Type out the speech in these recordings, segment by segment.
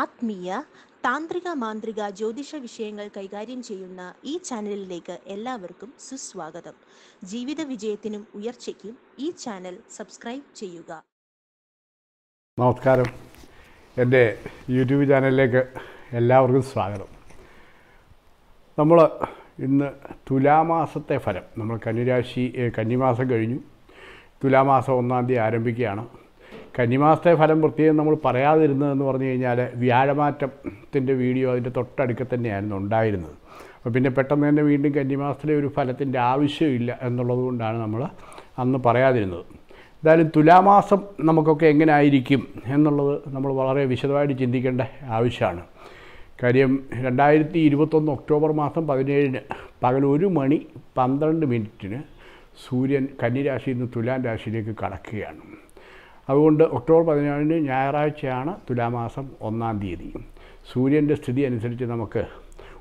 ആത്മീയ താന്ത്രിക മാന്ത്രിക ജ്യോതിഷ വിഷയങ്ങൾ കൈകാര്യം ചെയ്യുന്ന ഈ ചാനലിലേക്ക് എല്ലാവർക്കും സുസ്വാഗതം. ജീവിത വിജയത്തിനും ഉയർച്ചയ്ക്കും ഈ ചാനൽ സബ്സ്ക്രൈബ് ചെയ്യുക. നമസ്കാരം. എന്റെ യൂട്യൂബ് ചാനലിലേക്ക് എല്ലാവർക്കും സ്വാഗതം. നമ്മൾ ഇന്ന് തുലാമാസത്തെ ഫലം നമ്മൾ കന്നിരാശി കന്നിമാസം കഴിഞ്ഞു. തുലാമാസം ഒന്നാം തീയതി ആരംഭിക്കുകയാണ്. കന്നിമാസത്തെ ഫലം പ്രത്യേകം നമ്മൾ പറയാതിരുന്നതെന്ന് പറഞ്ഞു കഴിഞ്ഞാൽ വ്യാഴമാറ്റത്തിന്റെ വീഡിയോ അതിന്റെ തൊട്ടടുക്ക തന്നെയായിരുന്നു ഉണ്ടായിരുന്നത്. അപ്പോൾ പിന്നെ പെട്ടെന്ന് തന്നെ വീണ്ടും കന്നിമാസത്തിലെ ഒരു ഫലത്തിന്റെ ആവശ്യമില്ല എന്നുള്ളത് കൊണ്ടാണ് നമ്മൾ അന്ന് പറയാതിരുന്നത്. എന്തായാലും തുലാമാസം നമുക്കൊക്കെ എങ്ങനെ ആയിരിക്കും എന്നുള്ളത് നമ്മൾ വളരെ വിശദമായിട്ട് ചിന്തിക്കേണ്ട ആവശ്യമാണ്. കാര്യം രണ്ടായിരത്തി ഇരുപത്തൊന്ന് ഒക്ടോബർ മാസം പതിനേഴിന് പകൽ ഒരു മണി പന്ത്രണ്ട് മിനിറ്റിന് സൂര്യൻ കന്നിരാശിയിൽ നിന്ന് തുലാം രാശിയിലേക്ക് കടക്കുകയാണ്. അതുകൊണ്ട് ഒക്ടോബർ പതിനേഴിന് ഞായറാഴ്ചയാണ് തുലാമാസം ഒന്നാം തീയതി. സൂര്യന്റെ സ്ഥിതി അനുസരിച്ച് നമുക്ക്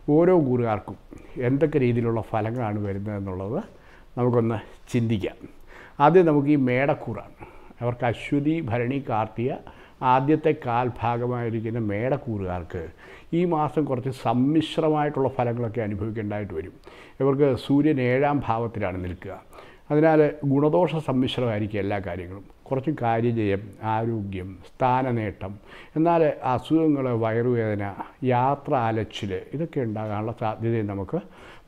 ഓരോ കൂറുകാർക്കും എന്തൊക്കെ രീതിയിലുള്ള ഫലങ്ങളാണ് വരുന്നതെന്നുള്ളത് നമുക്കൊന്ന് ചിന്തിക്കാം. ആദ്യം നമുക്ക് ഈ മേടക്കൂറാണ്. അവർക്ക് അശ്വതി ഭരണി കാർത്തിക ആദ്യത്തെ കാൽഭാഗമായിരിക്കുന്ന മേടക്കൂറുകാർക്ക് ഈ മാസം കുറച്ച് സമ്മിശ്രമായിട്ടുള്ള ഫലങ്ങളൊക്കെ അനുഭവിക്കേണ്ടതായിട്ട് വരും. ഇവർക്ക് സൂര്യൻ ഏഴാം ഭാവത്തിലാണ് നിൽക്കുക. അതിനാൽ ഗുണദോഷ സമ്മിശ്രമായിരിക്കും എല്ലാ കാര്യങ്ങളും. കുറച്ച് കാര്യജയം ആരോഗ്യം സ്ഥാനനേട്ടം. എന്നാൽ അസുഖങ്ങൾ വയറുവേദന യാത്ര അലച്ചിൽ ഇതൊക്കെ ഉണ്ടാകാനുള്ള സാധ്യതയും നമുക്ക്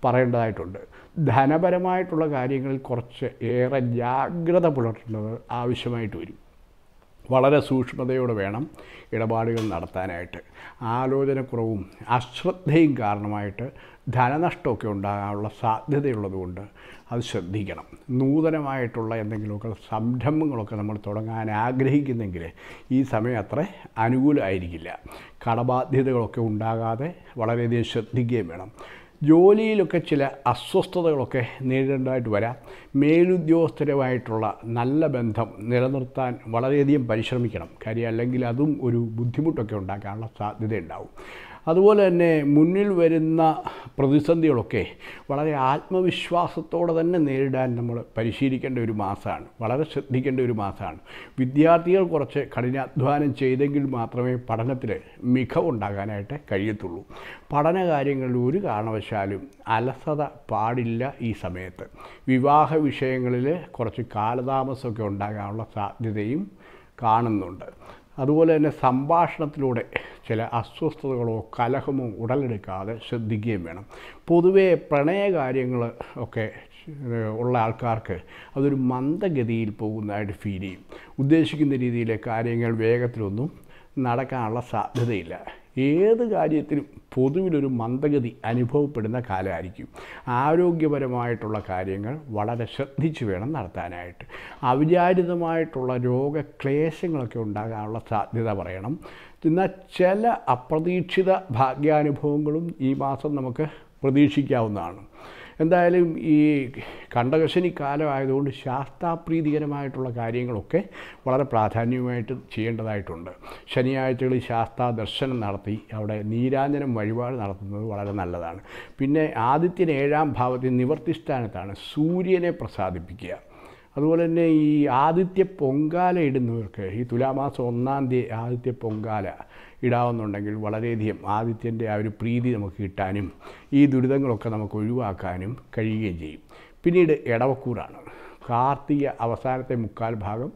പറയേണ്ടതായിട്ടുണ്ട്. ധനപരമായിട്ടുള്ള കാര്യങ്ങളിൽ കുറച്ച് ഏറെ ജാഗ്രത പുലർത്തേണ്ടത് ആവശ്യമായിട്ട് വരും. വളരെ സൂക്ഷ്മതയോടെ വേണം ഇടപാടുകൾ നടത്താനായിട്ട്. ആലോചനക്കുറവും അശ്രദ്ധയും കാരണമായിട്ട് ധനനഷ്ടമൊക്കെ ഉണ്ടാകാനുള്ള സാധ്യതയുള്ളതുകൊണ്ട് അത് ശ്രദ്ധിക്കണം. നൂതനമായിട്ടുള്ള എന്തെങ്കിലുമൊക്കെ സംരംഭങ്ങളൊക്കെ നമ്മൾ തുടങ്ങാൻ ആഗ്രഹിക്കുന്നെങ്കിൽ ഈ സമയം അത്ര അനുകൂലമായിരിക്കില്ല. കടബാധ്യതകളൊക്കെ ഉണ്ടാകാതെ വളരെയധികം ശ്രദ്ധിക്കുകയും വേണം. ജോലിയിലൊക്കെ ചില അസ്വസ്ഥതകളൊക്കെ നേരിടേണ്ടതായിട്ട് വരാം. മേലുദ്യോഗസ്ഥരുമായിട്ടുള്ള നല്ല ബന്ധം നിലനിർത്താൻ വളരെയധികം പരിശ്രമിക്കണം. കാര്യം അല്ലെങ്കിൽ അതും ഒരു ബുദ്ധിമുട്ടൊക്കെ ഉണ്ടാക്കാനുള്ള സാധ്യതയുണ്ടാവും. അതുപോലെ തന്നെ മുന്നിൽ വരുന്ന പ്രതിസന്ധികളൊക്കെ വളരെ ആത്മവിശ്വാസത്തോടെ തന്നെ നേരിടാൻ നമ്മൾ പരിശീലിക്കേണ്ട ഒരു മാസമാണ്. വളരെ ശ്രദ്ധിക്കേണ്ട ഒരു മാസമാണ്. വിദ്യാർത്ഥികൾ കുറച്ച് കഠിനാധ്വാനം ചെയ്തെങ്കിൽ മാത്രമേ പഠനത്തിൽ മികവുണ്ടാകാനായിട്ട് കഴിയത്തുള്ളൂ. പഠന കാര്യങ്ങളിൽ ഒരു കാരണവശാലും അലസത പാടില്ല ഈ സമയത്ത്. വിവാഹ വിഷയങ്ങളിൽ കുറച്ച് കാലതാമസമൊക്കെ ഉണ്ടാകാനുള്ള സാധ്യതയും കാണുന്നുണ്ട്. അതുപോലെ തന്നെ സംഭാഷണത്തിലൂടെ ചില അസ്വസ്ഥതകളോ കലഹമോ ഉടലെടുക്കാതെ ശ്രദ്ധിക്കുകയും വേണം. പൊതുവേ പ്രണയകാര്യങ്ങൾ ഒക്കെ ഉള്ള ആൾക്കാർക്ക് അതൊരു മന്ദഗതിയിൽ പോകുന്നതായിട്ട് ഫീൽ ചെയ്യും. ഉദ്ദേശിക്കുന്ന രീതിയിലെ കാര്യങ്ങൾ വേഗത്തിലൊന്നും നടക്കാനുള്ള സാധ്യതയില്ല. ഏത് കാര്യത്തിനും പൊതുവിലൊരു മന്ദഗതി അനുഭവപ്പെടുന്ന കാലമായിരിക്കും. ആരോഗ്യപരമായിട്ടുള്ള കാര്യങ്ങൾ വളരെ ശ്രദ്ധിച്ചു വേണം നടത്താനായിട്ട്. അവിചാരിതമായിട്ടുള്ള രോഗക്ലേശങ്ങളൊക്കെ ഉണ്ടാകാനുള്ള സാധ്യത പറയണം. എന്നാൽ ചില അപ്രതീക്ഷിത ഭാഗ്യാനുഭവങ്ങളും ഈ മാസം നമുക്ക് പ്രതീക്ഷിക്കാവുന്നതാണ്. എന്തായാലും ഈ കണ്ടകശനി കാലമായതുകൊണ്ട് ശാസ്താപ്രീതികരമായിട്ടുള്ള കാര്യങ്ങളൊക്കെ വളരെ പ്രാധാന്യമായിട്ട് ചെയ്യേണ്ടതായിട്ടുണ്ട്. ശനിയാഴ്ചകളിൽ ശാസ്താ ദർശനം നടത്തി അവിടെ നീരാഞ്ജനം വഴിപാട് നടത്തുന്നത് വളരെ നല്ലതാണ്. പിന്നെ ആദിത്യൻ ഏഴാം ഭാവത്തിൽ നിവർത്തിസ്ഥാനത്താണ് സൂര്യനെ പ്രസാദിപ്പിക്കുക. അതുപോലെ തന്നെ ഈ ആദിത്യ പൊങ്കാല ഇടുന്നവർക്ക് ഈ തുലാമാസം ഒന്നാം തീയതി ആദിത്യ പൊങ്കാല ഇടാവുന്നുണ്ടെങ്കിൽ വളരെയധികം ആദിത്യന്റെ ആ ഒരു പ്രീതി നമുക്ക് കിട്ടാനും ഈ ദുരിതങ്ങളൊക്കെ നമുക്ക് ഒഴിവാക്കാനും കഴിയുകയും ചെയ്യും. പിന്നീട് ഇടവക്കൂറാണ് കാർത്തിക അവസാനത്തെ മുക്കാൽ ഭാഗം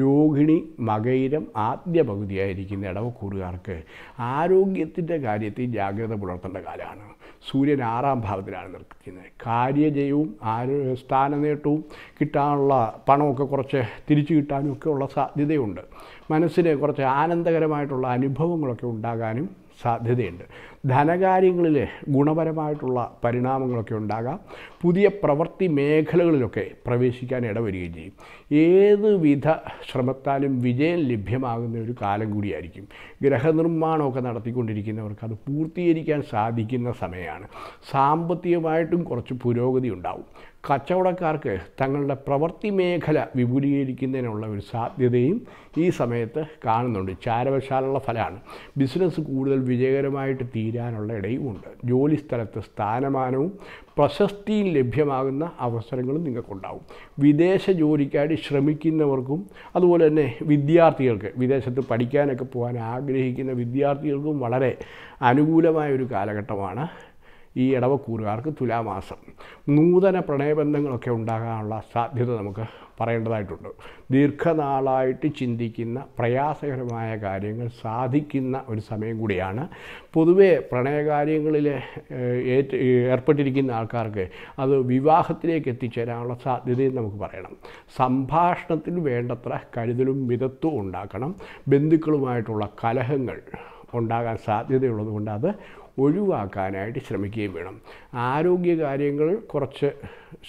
രോഹിണി മകയിരം ആദ്യ പകുതിയായിരിക്കുന്ന ഇടവക്കൂറുകാർക്ക് ആരോഗ്യത്തിന്റെ കാര്യത്തിൽ ജാഗ്രത പുലർത്തേണ്ട കാലമാണ്. സൂര്യൻ ആറാം ഭാവത്തിലാണ് നിൽക്കുന്നത്. കാര്യജയവും ആരോ സ്ഥാനനേട്ടവും കിട്ടാനുള്ള പണമൊക്കെ കുറച്ച് തിരിച്ചു കിട്ടാനും ഒക്കെ ഉള്ള സാധ്യതയുണ്ട്. മനസ്സിന് കുറച്ച് ആനന്ദകരമായിട്ടുള്ള അനുഭവങ്ങളൊക്കെ ഉണ്ടാകാനും സാധ്യതയുണ്ട്. ധനകാര്യങ്ങളിൽ ഗുണപരമായിട്ടുള്ള പരിണാമങ്ങളൊക്കെ ഉണ്ടാകാം. പുതിയ പ്രവൃത്തി മേഖലകളിലൊക്കെ പ്രവേശിക്കാൻ ഇടവരികയും ചെയ്യും. ഏത് വിധ ശ്രമത്താലും വിജയം ലഭ്യമാകുന്ന ഒരു കാലം കൂടിയായിരിക്കും. ഗ്രഹനിർമ്മാണമൊക്കെ നടത്തിക്കൊണ്ടിരിക്കുന്നവർക്ക് അത് പൂർത്തീകരിക്കാൻ സാധിക്കുന്ന സമയമാണ്. സാമ്പത്തികമായിട്ടും കുറച്ച് പുരോഗതി ഉണ്ടാവും. കച്ചവടക്കാർക്ക് തങ്ങളുടെ പ്രവൃത്തി മേഖല വിപുലീകരിക്കുന്നതിനുള്ള ഒരു സാധ്യതയും ഈ സമയത്ത് കാണുന്നുണ്ട്. ചാരവശാലുള്ള ഫലമാണ്. ബിസിനസ് കൂടുതൽ വിജയകരമായിട്ട് തീരാനുള്ള ഇടയുമുണ്ട് ജോലി സ്ഥലത്ത് സ്ഥാനമാനവും പ്രശസ്തിയും ലഭ്യമാകുന്ന അവസരങ്ങളും നിങ്ങൾക്കുണ്ടാവും. വിദേശ ജോലിക്കായിട്ട് ശ്രമിക്കുന്നവർക്കും അതുപോലെ തന്നെ വിദ്യാർത്ഥികൾക്ക് വിദേശത്ത് പഠിക്കാനൊക്കെ പോകാൻ ആഗ്രഹിക്കുന്ന വിദ്യാർത്ഥികൾക്കും വളരെ അനുകൂലമായ ഒരു കാലഘട്ടമാണ് ഈ ഇടവക്കൂറുകാർക്ക് തുലാമാസം. നൂതന പ്രണയബന്ധങ്ങളൊക്കെ ഉണ്ടാകാനുള്ള സാധ്യത നമുക്ക് പറയേണ്ടതായിട്ടുണ്ട്. ദീർഘനാളായിട്ട് ചിന്തിക്കുന്ന പ്രയാസകരമായ കാര്യങ്ങൾ സാധിക്കുന്ന ഒരു സമയം കൂടിയാണ്. പൊതുവേ പ്രണയകാര്യങ്ങളിൽ ഏർപ്പെട്ടിരിക്കുന്ന ആൾക്കാർക്ക് അത് വിവാഹത്തിലേക്ക് എത്തിച്ചേരാനുള്ള സാധ്യതയും നമുക്ക് പറയണം. സംഭാഷണത്തിൽ വേണ്ടത്ര കരുതലും മിതത്വവും ഉണ്ടാക്കണം. ബന്ധുക്കളുമായിട്ടുള്ള കലഹങ്ങൾ ഉണ്ടാകാൻ സാധ്യതയുള്ളതുകൊണ്ട് അത് ഒഴിവാക്കാനായിട്ട് ശ്രമിക്കുകയും വേണം. ആരോഗ്യ കാര്യങ്ങൾ കുറച്ച്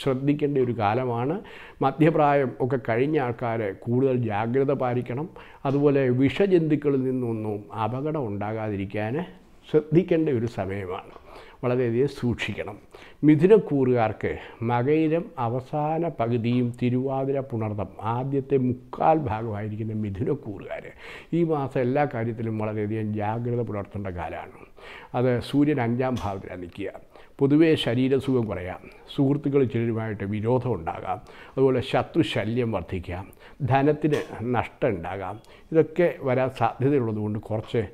ശ്രദ്ധിക്കേണ്ട ഒരു കാലമാണ്. മധ്യപ്രായം ഒക്കെ കഴിഞ്ഞ ആൾക്കാർ കൂടുതൽ ജാഗ്രത പാലിക്കണം. അതുപോലെ വിഷജന്തുക്കളിൽ നിന്നൊന്നും അപകടം ഉണ്ടാകാതിരിക്കാൻ ശ്രദ്ധിക്കേണ്ട ഒരു സമയമാണ്. വളരെയധികം സൂക്ഷിക്കണം. മിഥുനക്കൂറുകാർക്ക് മകയിരം അവസാന പകുതിയും തിരുവാതിര പുണർതം ആദ്യത്തെ മുക്കാൽ ഭാഗമായിരിക്കുന്ന മിഥുനക്കൂറുകാർ ഈ മാസം എല്ലാ കാര്യത്തിലും വളരെയധികം ജാഗ്രത പുലർത്തേണ്ട കാലമാണ്. അത് സൂര്യൻ അഞ്ചാം ഭാവത്തിലാണ് നിൽക്കുക. പൊതുവേ ശരീരസുഖം കുറയാം. സുഹൃത്തുക്കൾ ചിലരുമായിട്ട് വിരോധം ഉണ്ടാകാം. അതുപോലെ ശത്രുശല്യം വർദ്ധിക്കാം. ധനത്തിന് നഷ്ടം ഉണ്ടാകാം. ഇതൊക്കെ വരാൻ സാധ്യതയുള്ളതുകൊണ്ട് കുറച്ച്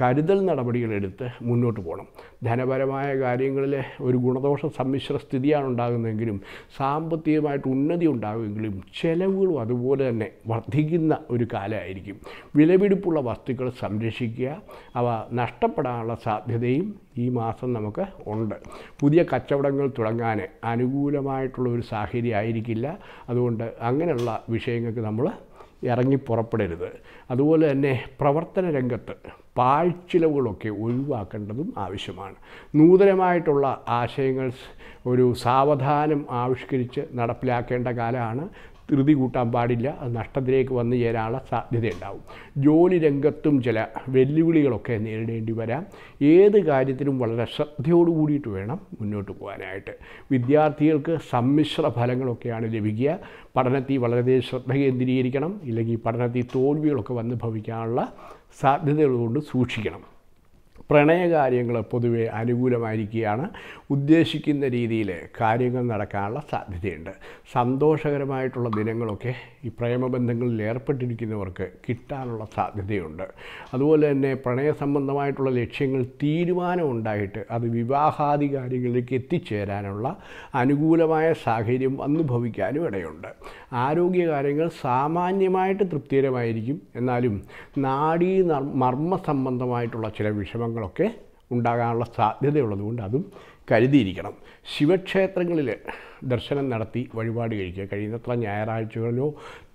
കരുതൽ നടപടികളെടുത്ത് മുന്നോട്ട് പോകണം. ധനപരമായ കാര്യങ്ങളിൽ ഒരു ഗുണദോഷ സമ്മിശ്ര സ്ഥിതിയാണ് ഉണ്ടാകുന്നതെങ്കിലും സാമ്പത്തികമായിട്ട് ഉന്നതി ഉണ്ടാകുമെങ്കിലും ചെലവുകളും അതുപോലെ തന്നെ വർദ്ധിക്കുന്ന ഒരു കാലമായിരിക്കും. വിലപിടിപ്പുള്ള വസ്തുക്കൾ സംരക്ഷിക്കുക അവ നഷ്ടപ്പെടാനുള്ള സാധ്യതയും ഈ മാസം നമുക്ക് ഉണ്ട്. പുതിയ കച്ചവടങ്ങൾ തുടങ്ങാൻ അനുകൂലമായിട്ടുള്ള ഒരു സാഹചര്യം ആയിരിക്കില്ല. അതുകൊണ്ട് അങ്ങനെയുള്ള വിഷയങ്ങൾക്ക് നമ്മൾ ഇറങ്ങി പുറപ്പെടരുത്. അതുപോലെ തന്നെ പ്രവർത്തന രംഗത്ത് പാഴ്ചിലവുകളൊക്കെ ഒഴിവാക്കേണ്ടതും ആവശ്യമാണ്. നൂതനമായിട്ടുള്ള ആശയങ്ങൾ ഒരു സാവധാനം ആവിഷ്കരിച്ച് നടപ്പിലാക്കേണ്ട കാലമാണ്. ധൃതി കൂട്ടാൻ പാടില്ല അത് നഷ്ടത്തിലേക്ക് വന്നു ചേരാനുള്ള സാധ്യതയുണ്ടാവും. ജോലി രംഗത്തും ചില വെല്ലുവിളികളൊക്കെ നേരിടേണ്ടി വരാം. ഏത് കാര്യത്തിലും വളരെ ശ്രദ്ധയോട് കൂടിയിട്ട് വേണം മുന്നോട്ട് പോകാനായിട്ട്. വിദ്യാർത്ഥികൾക്ക് സമ്മിശ്ര ഫലങ്ങളൊക്കെയാണ് ലഭിക്കുക. പഠനത്തിൽ വളരെ ശ്രദ്ധ കേന്ദ്രീകരിക്കണം ഇല്ലെങ്കിൽ പഠനത്തിൽ തോൽവികളൊക്കെ വന്ന് ഭവിക്കാനുള്ള സാധ്യതകളുകൊണ്ട് സൂക്ഷിക്കണം. പ്രണയകാര്യങ്ങൾ പൊതുവെ അനുകൂലമായിരിക്കുകയാണ്. ഉദ്ദേശിക്കുന്ന രീതിയിൽ കാര്യങ്ങൾ നടക്കാനുള്ള സാധ്യതയുണ്ട്. സന്തോഷകരമായിട്ടുള്ള ദിനങ്ങളൊക്കെ ഈ പ്രേമബന്ധങ്ങളിൽ ഏർപ്പെട്ടിരിക്കുന്നവർക്ക് കിട്ടാനുള്ള സാധ്യതയുണ്ട്. അതുപോലെ തന്നെ പ്രണയ സംബന്ധമായിട്ടുള്ള ലക്ഷ്യങ്ങൾ തീരുമാനമുണ്ടായിട്ട് അത് വിവാഹാദി കാര്യങ്ങളിലേക്ക് എത്തിച്ചേരാനുള്ള അനുകൂലമായ സാഹചര്യം അനുഭവിക്കാനും ഭവിക്കാനും ഇടയുണ്ട് ആരോഗ്യകാര്യങ്ങൾ സാമാന്യമായിട്ട് തൃപ്തികരമായിരിക്കും. എന്നാലും നാഡീ മർമ്മ സംബന്ധമായിട്ടുള്ള ചില വിഷമങ്ങളൊക്കെ ഉണ്ടാകാനുള്ള സാധ്യതയുള്ളതുകൊണ്ട് അതും കരുതിയിരിക്കണം. ശിവക്ഷേത്രങ്ങളിൽ ദർശനം നടത്തി വഴിപാട് കഴിക്കുക. കഴിയുന്നത്ര ഞായറാഴ്ചകളിലോ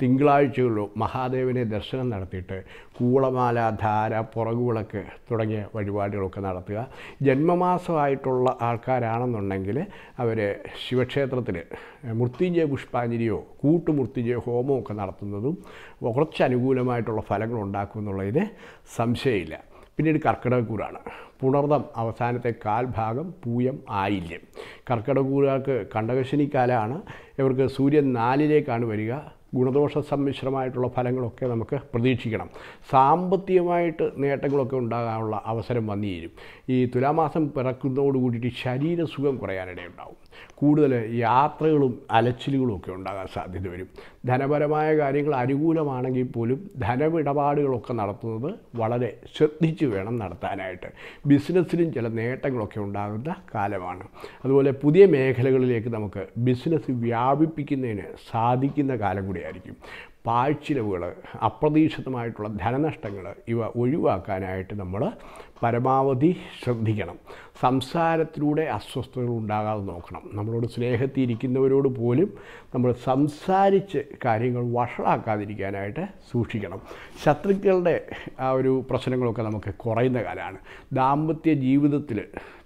തിങ്കളാഴ്ചകളിലോ മഹാദേവനെ ദർശനം നടത്തിയിട്ട് കൂളമാല ധാര പുറകുവിളക്ക് തുടങ്ങിയ വഴിപാടുകളൊക്കെ നടത്തുക. ജന്മമാസമായിട്ടുള്ള ആൾക്കാരാണെന്നുണ്ടെങ്കിൽ അവർ ശിവക്ഷേത്രത്തിൽ മൃത്യുഞ്ജയ പുഷ്പാഞ്ജലിയോ കൂട്ടുമൃത്യുഞ്ജയ ഹോമമോ ഒക്കെ നടത്തുന്നതും കുറച്ച് അനുകൂലമായിട്ടുള്ള ഫലങ്ങൾ ഉണ്ടാക്കുമെന്നുള്ളതിന് സംശയമില്ല. പിന്നീട് കർക്കിടകക്കൂറാണ്. പുണർദം അവസാനത്തെ കാൽഭാഗം പൂയം ആയില്യം. കർക്കിടകക്കൂറുകാർക്ക് കണ്ടകശനിക്കാലാണ് ഇവർക്ക് സൂര്യൻ നാലിലേക്കാണ് വരിക. ഗുണദോഷ സമ്മിശ്രമായിട്ടുള്ള ഫലങ്ങളൊക്കെ നമുക്ക് പ്രതീക്ഷിക്കണം. സാമ്പത്തികമായിട്ട് നേട്ടങ്ങളൊക്കെ ഉണ്ടാകാനുള്ള അവസരം വന്നു ഈ തുലാമാസം പിറക്കുന്നതോട് കൂടിയിട്ട് ശരീരസുഖം കുറയാനിടയുണ്ടാവും. കൂടുതൽ യാത്രകളും അലച്ചിലുകളും ഒക്കെ ഉണ്ടാകാൻ സാധ്യത വരും. ധനപരമായ കാര്യങ്ങൾ അനുകൂലമാണെങ്കിൽ പോലും ധനമിടപാടുകളൊക്കെ നടത്തുന്നത് വളരെ ശ്രദ്ധിച്ച് വേണം നടത്താനായിട്ട്. ബിസിനസ്സിലും ചില നേട്ടങ്ങളൊക്കെ ഉണ്ടാകുന്ന കാലമാണ്. അതുപോലെ പുതിയ മേഖലകളിലേക്ക് നമുക്ക് ബിസിനസ് വ്യാപിപ്പിക്കുന്നതിന് സാധിക്കുന്ന കാലം കൂടിയായിരിക്കും. പാഴ്ചിലവുകൾ അപ്രതീക്ഷിതമായിട്ടുള്ള ധനനഷ്ടങ്ങൾ ഇവ ഒഴിവാക്കാനായിട്ട് നമ്മൾ പരമാവധി ശ്രദ്ധിക്കണം. സംസാരത്തിലൂടെ അസ്വസ്ഥതകൾ ഉണ്ടാകാതെ നോക്കണം. നമ്മളോട് സ്നേഹത്തിരിക്കുന്നവരോട് പോലും നമ്മൾ സംസാരിച്ച് കാര്യങ്ങൾ വഷളാക്കാതിരിക്കാനായിട്ട് സൂക്ഷിക്കണം. ശത്രുക്കളുടെ ആ ഒരു പ്രശ്നങ്ങളൊക്കെ നമുക്ക് കുറയുന്ന കാലമാണ്. ദാമ്പത്യ ജീവിതത്തിൽ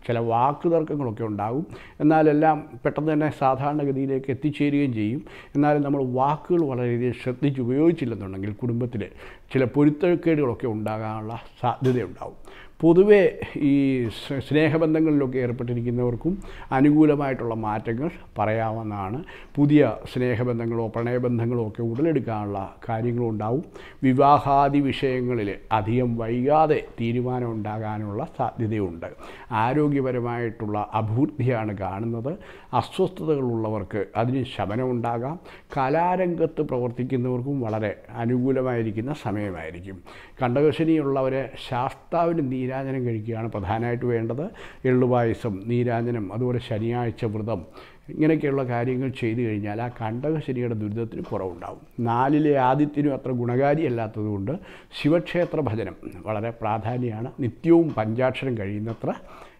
ചില വാക്കുതർക്കങ്ങളൊക്കെ ഉണ്ടാകും. എന്നാലെല്ലാം പെട്ടെന്ന് തന്നെ സാധാരണഗതിയിലേക്ക് എത്തിച്ചേരുകയും ചെയ്യും. എന്നാലും നമ്മൾ വാക്കുകൾ വളരെയധികം ശ്രദ്ധിച്ച് ഉപയോഗിച്ചില്ലെന്നുണ്ടെങ്കിൽ കുടുംബത്തിൽ ചില പൊരുത്തക്കേടുകളൊക്കെ ഉണ്ടാകാനുള്ള സാധ്യതയുണ്ടാവും. പൊതുവേ ഈ സ്നേഹബന്ധങ്ങളിലൊക്കെ ഏർപ്പെട്ടിരിക്കുന്നവർക്കും അനുകൂലമായിട്ടുള്ള മാറ്റങ്ങൾ പറയാവുന്നതാണ്. പുതിയ സ്നേഹബന്ധങ്ങളോ പ്രണയബന്ധങ്ങളോ ഒക്കെ ഉടലെടുക്കാനുള്ള കാര്യങ്ങളും ഉണ്ടാവും വിവാഹാദി വിഷയങ്ങളിൽ അധികം വൈകാതെ തീരുമാനം ഉണ്ടാകാനുള്ള സാധ്യതയുണ്ട്. ആരോഗ്യപരമായിട്ടുള്ള അഭിവൃദ്ധിയാണ് കാണുന്നത്. അസ്വസ്ഥതകളുള്ളവർക്ക് അതിന് ശമനമുണ്ടാകാം. കലാരംഗത്ത് പ്രവർത്തിക്കുന്നവർക്കും വളരെ അനുകൂലമായിരിക്കുന്ന സമയമായിരിക്കും. കണ്ടകശനിയുള്ളവരെ ശാസ്താവിന് നീരാജനം കഴിക്കുകയാണ് പ്രധാനമായിട്ട് വേണ്ടത്. എള്ളുപായസം നീരാജനം അതുപോലെ ശനിയാഴ്ച വ്രതം ഇങ്ങനെയൊക്കെയുള്ള കാര്യങ്ങൾ ചെയ്തു കഴിഞ്ഞാൽ ആ കണ്ടകശനിയുടെ ദുരിതത്തിന് കുറവുണ്ടാവും. നാലിലെ ആദിത്യനും അത്ര ഗുണകാരിയല്ലാത്തതുകൊണ്ട് ശിവക്ഷേത്ര ഭജനം വളരെ പ്രാധാന്യമാണ്. നിത്യവും പഞ്ചാക്ഷരം കഴിയുന്നത്ര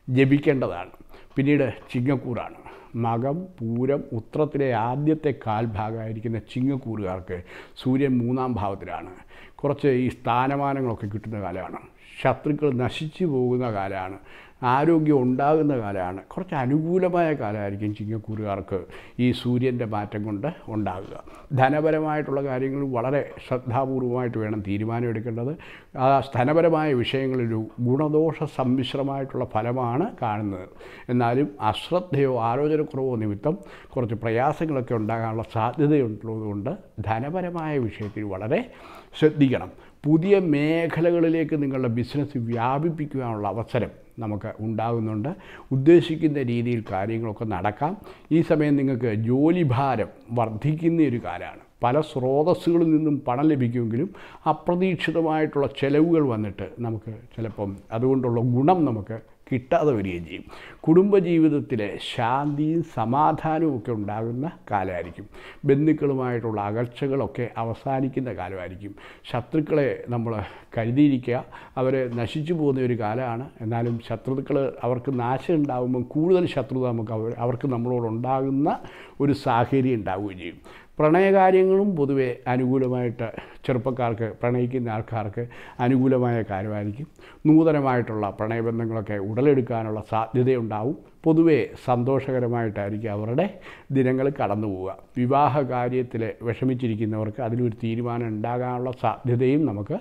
ജപിക്കേണ്ടതാണ്. പിന്നീട് ചിങ്ങക്കൂറാണ്. മകം പൂരം ഉത്രത്തിലെ ആദ്യത്തെ കാൽഭാഗമായിരിക്കുന്ന ചിങ്ങക്കൂറുകാർക്ക് സൂര്യൻ മൂന്നാം ഭാവത്തിലാണ്. കുറച്ച് ഈ സ്ഥാനമാനങ്ങളൊക്കെ കിട്ടുന്ന കാലമാണ്. ശത്രുക്കൾ നശിച്ചു പോകുന്ന കാലമാണ്. ആരോഗ്യം ഉണ്ടാകുന്ന കാലമാണ്. കുറച്ച് അനുകൂലമായ കാലമായിരിക്കും ചിങ്ങക്കൂറുകാർക്ക് ഈ സൂര്യന്റെ മാറ്റം കൊണ്ട് ഉണ്ടാകുക. ധനപരമായിട്ടുള്ള കാര്യങ്ങൾ വളരെ ശ്രദ്ധാപൂർവമായിട്ട് വേണം തീരുമാനമെടുക്കേണ്ടത്. ആ ധനപരമായ വിഷയങ്ങളൊരു ഗുണദോഷ സമ്മിശ്രമായിട്ടുള്ള ഫലമാണ് കാണുന്നത്. എന്നാലും അശ്രദ്ധയോ ആലോചനക്കുറവോ നിമിത്തം കുറച്ച് പ്രയാസങ്ങളൊക്കെ ഉണ്ടാകാനുള്ള സാധ്യതയുള്ളതുകൊണ്ട് ധനപരമായ വിഷയത്തിൽ വളരെ ശ്രദ്ധിക്കണം. പുതിയ മേഖലകളിലേക്ക് നിങ്ങളുടെ ബിസിനസ് വ്യാപിപ്പിക്കുവാനുള്ള അവസരം നമുക്ക് ഉണ്ടാകുന്നുണ്ട്. ഉദ്ദേശിക്കുന്ന രീതിയിൽ കാര്യങ്ങളൊക്കെ നടക്കാം. ഈ സമയം നിങ്ങൾക്ക് ജോലിഭാരം വർദ്ധിക്കുന്ന ഒരു കാലമാണ്. പല സ്രോതസ്സുകളിൽ നിന്നും പണം ലഭിക്കുമെങ്കിലും അപ്രതീക്ഷിതമായിട്ടുള്ള ചെലവുകൾ വന്നിട്ട് നമുക്ക് ചിലപ്പം അതുകൊണ്ടുള്ള ഗുണം നമുക്ക് കിട്ടാതെ വരികയും ചെയ്യും. കുടുംബജീവിതത്തിലെ ശാന്തിയും സമാധാനവും ഒക്കെ ഉണ്ടാകുന്ന കാലമായിരിക്കും. ബന്ധുക്കളുമായിട്ടുള്ള അകർച്ചകളൊക്കെ അവസാനിക്കുന്ന കാലമായിരിക്കും. ശത്രുക്കളെ നമ്മൾ കരുതിയിരിക്കുക അവരെ നശിച്ചു പോകുന്ന ഒരു കാലമാണ്. എന്നാലും ശത്രുക്കൾ അവർക്ക് നാശം ഉണ്ടാകുമ്പം കൂടുതൽ ശത്രുത നമുക്ക് അവർ അവർക്ക് നമ്മളോടുണ്ടാകുന്ന ഒരു സാഹചര്യം ഉണ്ടാവുകയും ചെയ്യും. പ്രണയകാര്യങ്ങളും പൊതുവെ അനുകൂലമായിട്ട് ചെറുപ്പക്കാർക്ക് പ്രണയിക്കുന്ന ആൾക്കാർക്ക് അനുകൂലമായ കാര്യമായിരിക്കും. നൂതനമായിട്ടുള്ള പ്രണയബന്ധങ്ങളൊക്കെ ഉടലെടുക്കാനുള്ള സാധ്യതയുണ്ടാവും. പൊതുവെ സന്തോഷകരമായിട്ടായിരിക്കും അവരുടെ ദിനങ്ങൾ കടന്നു പോവുക. വിവാഹ കാര്യത്തിൽ വിഷമിച്ചിരിക്കുന്നവർക്ക് അതിലൊരു തീരുമാനം ഉണ്ടാകാനുള്ള സാധ്യതയും നമുക്ക്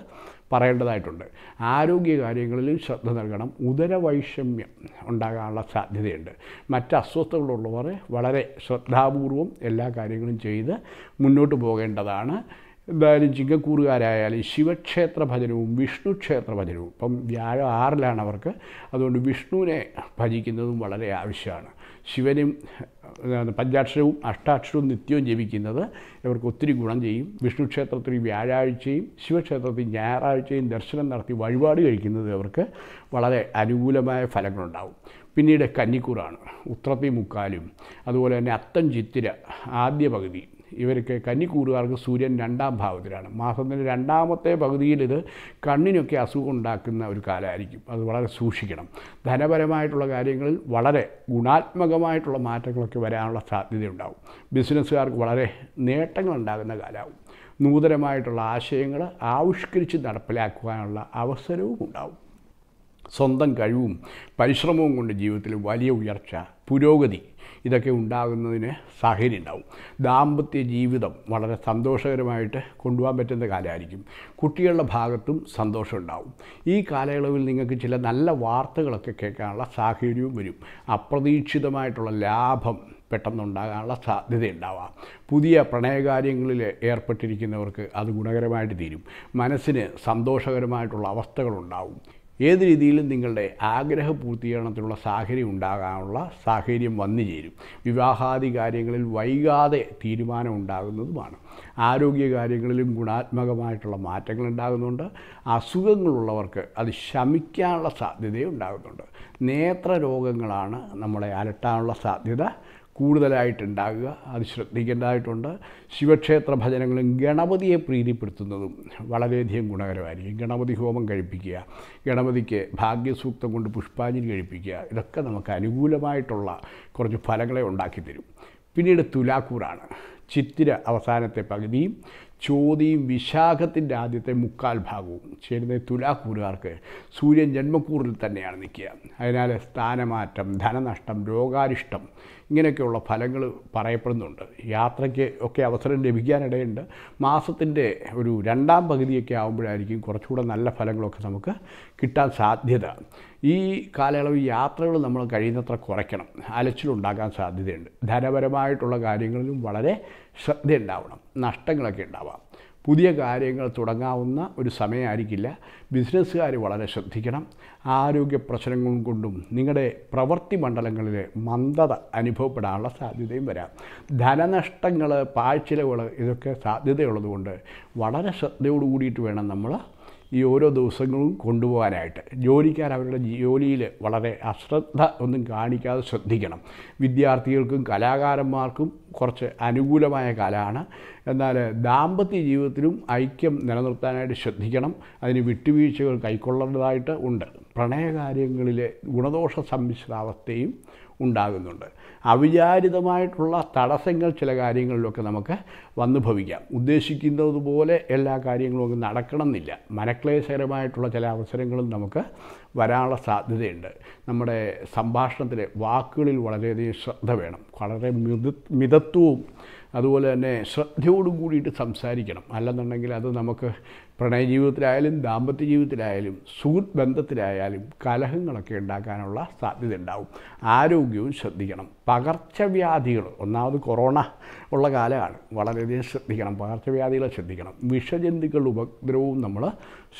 പറയേണ്ടതായിട്ടുണ്ട്. ആരോഗ്യ കാര്യങ്ങളിലും ശ്രദ്ധ നൽകണം. ഉദരവൈഷമ്യം ഉണ്ടാകാനുള്ള സാധ്യതയുണ്ട്. മറ്റ് അസ്വസ്ഥതകളുള്ളവർ വളരെ ശ്രദ്ധാപൂർവം എല്ലാ കാര്യങ്ങളും ചെയ്ത് മുന്നോട്ട് പോകേണ്ടതാണ്. എന്തായാലും ചിങ്ങക്കൂറുകാരായാലും ശിവക്ഷേത്ര ഭജനവും വിഷ്ണു ക്ഷേത്ര ഭജനവും. ഇപ്പം വ്യാഴം ആറിലാണ് അവർക്ക്. അതുകൊണ്ട് വിഷ്ണുവിനെ ഭജിക്കുന്നതും വളരെ ആവശ്യമാണ്. ശിവനും പഞ്ചാക്ഷരവും അഷ്ടാക്ഷരവും നിത്യവും ജപിക്കുന്നത് ഇവർക്ക് ഒത്തിരി ഗുണം ചെയ്യും. വിഷ്ണു ക്ഷേത്രത്തിൽ വ്യാഴാഴ്ചയും ശിവക്ഷേത്രത്തിൽ ഞായറാഴ്ചയും ദർശനം നടത്തി വഴിപാട് കഴിക്കുന്നത് ഇവർക്ക് വളരെ അനുകൂലമായ ഫലങ്ങളുണ്ടാവും. പിന്നീട് കന്നിക്കൂറാണ് ഉത്രത്തി മുക്കാലും അതുപോലെ തന്നെ അത്തം ചിത്തിര ആദ്യ പകുതി. ഇവർക്ക് കന്നിക്കൂറുകാർക്ക് സൂര്യൻ രണ്ടാം ഭാവത്തിലാണ്. മാസത്തിന്റെ രണ്ടാമത്തെ പകുതിയിൽ ഇത് കണ്ണിനൊക്കെ അസുഖം ഉണ്ടാക്കുന്ന ഒരു കാലമായിരിക്കും. അത് വളരെ സൂക്ഷിക്കണം. ധനപരമായിട്ടുള്ള കാര്യങ്ങളിൽ വളരെ ഗുണാത്മകമായിട്ടുള്ള മാറ്റങ്ങളൊക്കെ വരാനുള്ള സാധ്യതയുണ്ടാവും. ബിസിനസ്സുകാർക്ക് വളരെ നേട്ടങ്ങൾ ഉണ്ടാകുന്ന കാലമാവും. നൂതനമായിട്ടുള്ള ആശയങ്ങൾ ആവിഷ്കരിച്ച് നടപ്പിലാക്കുവാനുള്ള അവസരവും ഉണ്ടാവും. സ്വന്തം കഴിവും പരിശ്രമവും കൊണ്ട് ജീവിതത്തിൽ വലിയ ഉയർച്ച പുരോഗതി ഇതൊക്കെ ഉണ്ടാകുന്നതിന് സാഹചര്യം ഉണ്ടാവും. ദാമ്പത്യ ജീവിതം വളരെ സന്തോഷകരമായിട്ട് കൊണ്ടുപോകാൻ പറ്റുന്ന കാലമായിരിക്കും. കുട്ടികളുടെ ഭാഗത്തും സന്തോഷം ഉണ്ടാവും. ഈ കാലയളവിൽ നിങ്ങൾക്ക് ചില നല്ല വാർത്തകളൊക്കെ കേൾക്കാനുള്ള സാഹചര്യവും വരും. അപ്രതീക്ഷിതമായിട്ടുള്ള ലാഭം പെട്ടെന്നുണ്ടാകാനുള്ള സാധ്യതയുണ്ടാവാം. പുതിയ പ്രണയകാര്യങ്ങളിൽ ഏർപ്പെട്ടിരിക്കുന്നവർക്ക് അത് ഗുണകരമായിട്ട് തീരും. മനസ്സിന് സന്തോഷകരമായിട്ടുള്ള അവസ്ഥകളുണ്ടാവും. ഏത് രീതിയിലും നിങ്ങളുടെ ആഗ്രഹ പൂർത്തീകരണത്തിനുള്ള സാഹചര്യം ഉണ്ടാകാനുള്ള സാഹചര്യം വന്നു ചേരും. വിവാഹാദി കാര്യങ്ങളിൽ വൈകാതെ തീരുമാനം ഉണ്ടാകുന്നതുമാണ്. ആരോഗ്യ കാര്യങ്ങളിലും ഗുണാത്മകമായിട്ടുള്ള മാറ്റങ്ങൾ ഉണ്ടാകുന്നുണ്ട്. അസുഖങ്ങളുള്ളവർക്ക് അത് ശമിക്കാനുള്ള സാധ്യതയും ഉണ്ടാകുന്നുണ്ട് നേത്ര രോഗങ്ങളാണ് നമ്മളെ അലട്ടാനുള്ള സാധ്യത. കൂടുതലായിട്ടുണ്ടാകുക. അത് ശ്രദ്ധിക്കേണ്ടതായിട്ടുണ്ട്. ശിവക്ഷേത്ര ഭജനങ്ങളും ഗണപതിയെ പ്രീതിപ്പെടുത്തുന്നതും വളരെയധികം ഗുണകരമായിരിക്കും. ഗണപതി ഹോമം കഴിപ്പിക്കുക ഗണപതിക്ക് ഭാഗ്യസൂക്തം കൊണ്ട് പുഷ്പാഞ്ജലി കഴിപ്പിക്കുക ഇതൊക്കെ നമുക്ക് അനുകൂലമായിട്ടുള്ള കുറച്ച് ഫലങ്ങളെ ഉണ്ടാക്കി തരും പിന്നീട് തുലാക്കൂറാണ്. ചിത്തിര അവസാനത്തെ പകുതിയും ചോതിയും വിശാഖത്തിന്റെ ആദ്യത്തെ മുക്കാൽ ഭാഗവും ചേരുന്ന തുലാക്കൂറുകാർക്ക് സൂര്യൻ ജന്മക്കൂറിൽ തന്നെയാണ് നിൽക്കുക. അതിനാൽ സ്ഥാനമാറ്റം ധനനഷ്ടം രോഗാരിഷ്ടം ഇങ്ങനെയൊക്കെയുള്ള ഫലങ്ങൾ പറയപ്പെടുന്നുണ്ട്. യാത്രയ്ക്ക് ഒക്കെ അവസരം ലഭിക്കാനിടയുണ്ട്. മാസത്തിന്റെ ഒരു രണ്ടാം പകുതിയൊക്കെ ആകുമ്പോഴായിരിക്കും കുറച്ചുകൂടെ നല്ല ഫലങ്ങളൊക്കെ നമുക്ക് കിട്ടാൻ സാധ്യത. ഈ കാലയളവിൽ യാത്രകൾ നമ്മൾ കഴിയുന്നത്ര കുറയ്ക്കണം. അലച്ചിലുണ്ടാകാൻ സാധ്യതയുണ്ട്. ധനപരമായിട്ടുള്ള കാര്യങ്ങളിലും വളരെ ശ്രദ്ധയുണ്ടാവണം. നഷ്ടങ്ങളൊക്കെ ഉണ്ടാവാം. പുതിയ കാര്യങ്ങൾ തുടങ്ങാവുന്ന ഒരു സമയമായിരിക്കില്ല. ബിസിനസ്സുകാർ വളരെ ശ്രദ്ധിക്കണം. ആരോഗ്യ പ്രശ്നങ്ങൾ കൊണ്ടും നിങ്ങളുടെ പ്രവൃത്തി മണ്ഡലങ്ങളിൽ മന്ദത അനുഭവപ്പെടാനുള്ള സാധ്യതയും വരാം. ധനനഷ്ടങ്ങൾ പാഴ്ചിലവുകൾ ഇതൊക്കെ സാധ്യതയുള്ളതുകൊണ്ട് വളരെ ശ്രദ്ധയോട് കൂടിയിട്ട് വേണം നമ്മൾ ഈ ഓരോ ദിവസങ്ങളും കൊണ്ടുപോകാനായിട്ട്. ജോലിക്കാർ അവരുടെ ജോലിയിൽ വളരെ അശ്രദ്ധ ഒന്നും കാണിക്കാതെ ശ്രദ്ധിക്കണം. വിദ്യാർത്ഥികൾക്കും കലാകാരന്മാർക്കും കുറച്ച് അനുകൂലമായ കാലമാണ്. എന്നാൽ ദാമ്പത്യ ജീവിതത്തിലും ഐക്യം നിലനിർത്താനായിട്ട് ശ്രദ്ധിക്കണം. അതിന് വിട്ടുവീഴ്ചകൾ കൈക്കൊള്ളേണ്ടതായിട്ട് ഉണ്ട്. പ്രണയകാര്യങ്ങളിലെ ഗുണദോഷ സമ്മിശ്രാവസ്ഥയും ഉണ്ടാകുന്നുണ്ട്. അവിചാരിതമായിട്ടുള്ള തടസ്സങ്ങൾ ചില കാര്യങ്ങളിലൊക്കെ നമുക്ക് വന്നു ഭവിക്കാം. ഉദ്ദേശിക്കുന്നതുപോലെ എല്ലാ കാര്യങ്ങളും ഒക്കെ നടക്കണമെന്നില്ല. മനക്ലേശകരമായിട്ടുള്ള ചില അവസരങ്ങളും നമുക്ക് വരാനുള്ള സാധ്യതയുണ്ട്. നമ്മുടെ സംഭാഷണത്തിലെ വാക്കുകളിൽ വളരെയധികം ശ്രദ്ധ വേണം. വളരെ മിത മിതത്വവും അതുപോലെ തന്നെ ശ്രദ്ധയോടും കൂടിയിട്ട് സംസാരിക്കണം. അല്ലെന്നുണ്ടെങ്കിൽ അത് നമുക്ക് പ്രണയ ജീവിതത്തിലായാലും ദാമ്പത്യ ജീവിതത്തിലായാലും സുഹൃത്ത് ബന്ധത്തിലായാലും കലഹങ്ങളൊക്കെ ഉണ്ടാക്കാനുള്ള സാധ്യത ഉണ്ടാവും. ആരോഗ്യവും ശ്രദ്ധിക്കണം. പകർച്ചവ്യാധികൾ ഒന്നാമത് കൊറോണ ഉള്ള കാലമാണ്. വളരെയധികം ശ്രദ്ധിക്കണം. പകർച്ചവ്യാധികളെ ശ്രദ്ധിക്കണം. വിഷജന്തുക്കളുടെ ഉപദ്രവവും നമ്മൾ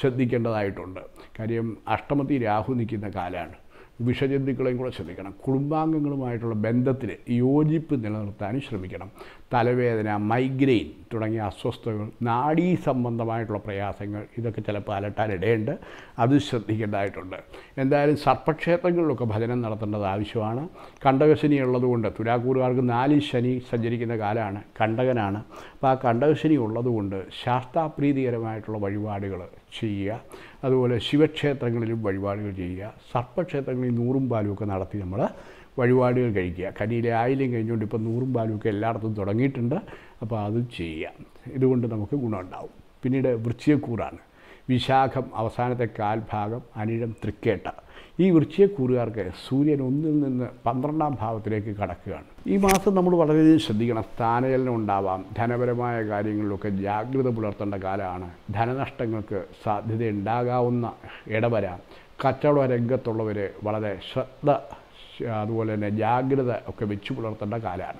ശ്രദ്ധിക്കേണ്ടതായിട്ടുണ്ട്. കാര്യം അഷ്ടമത്തി രാഹു നിൽക്കുന്ന കാലമാണ്. വിഷജന്തുക്കളെയും കൂടെ ശ്രദ്ധിക്കണം. കുടുംബാംഗങ്ങളുമായിട്ടുള്ള ബന്ധത്തിൽ യോജിപ്പ് നിലനിർത്താനും ശ്രമിക്കണം. തലവേദന മൈഗ്രെയിൻ തുടങ്ങിയ അസ്വസ്ഥതകൾ നാഡീ സംബന്ധമായിട്ടുള്ള പ്രയാസങ്ങൾ ഇതൊക്കെ ചിലപ്പോൾ അലട്ടാനിടയുണ്ട് അത് ശ്രദ്ധിക്കേണ്ടതായിട്ടുണ്ട്. എന്തായാലും സർപ്പക്ഷേത്രങ്ങളിലൊക്കെ ഭജനം നടത്തേണ്ടത് ആവശ്യമാണ്. കണ്ടകശനി ഉള്ളതുകൊണ്ട് തുലാക്കൂറുകാർക്ക് നാല് ശനി സഞ്ചരിക്കുന്ന കാലമാണ് കണ്ടകനാണ്. അപ്പോൾ ആ കണ്ടകശനി ഉള്ളതുകൊണ്ട് ശാസ്താപ്രീതികരമായിട്ടുള്ള വഴിപാടുകൾ ചെയ്യുക. അതുപോലെ ശിവക്ഷേത്രങ്ങളിലും വഴിപാടുകൾ ചെയ്യുക. സർപ്പക്ഷേത്രങ്ങളിൽ നൂറും പാലും ഒക്കെ നടത്തി നമ്മൾ വഴിപാടുകൾ കഴിക്കുക. കനിയിലെ ആയിലും കഴിഞ്ഞുകൊണ്ട് ഇപ്പോൾ നൂറും പാലുമൊക്കെ എല്ലായിടത്തും തുടങ്ങിയിട്ടുണ്ട്. അപ്പോൾ അത് ചെയ്യാം. ഇതുകൊണ്ട് നമുക്ക് ഗുണമുണ്ടാവും. പിന്നീട് വൃശ്ചികക്കൂറാണ്. വിശാഖം അവസാനത്തെ കാൽഭാഗം അനിഴം തൃക്കേട്ട. ഈ വൃശ്ചികക്കൂറുകാർക്ക് സൂര്യൻ ഒന്നിൽ നിന്ന് പന്ത്രണ്ടാം ഭാവത്തിലേക്ക് കടക്കുകയാണ്. ഈ മാസം നമ്മൾ വളരെയധികം ശ്രദ്ധിക്കണം. സ്ഥാനചലനം ഉണ്ടാവാം. ധനപരമായ കാര്യങ്ങളിലൊക്കെ ജാഗ്രത പുലർത്തേണ്ട കാലമാണ്. ധനനഷ്ടങ്ങൾക്ക് സാധ്യത ഉണ്ടാകാവുന്ന ഇടവരാം. കച്ചവട രംഗത്തുള്ളവർ വളരെ ശ്രദ്ധ അതുപോലെ തന്നെ ജാഗ്രത ഒക്കെ വെച്ച് പുലർത്തേണ്ട കാലമാണ്.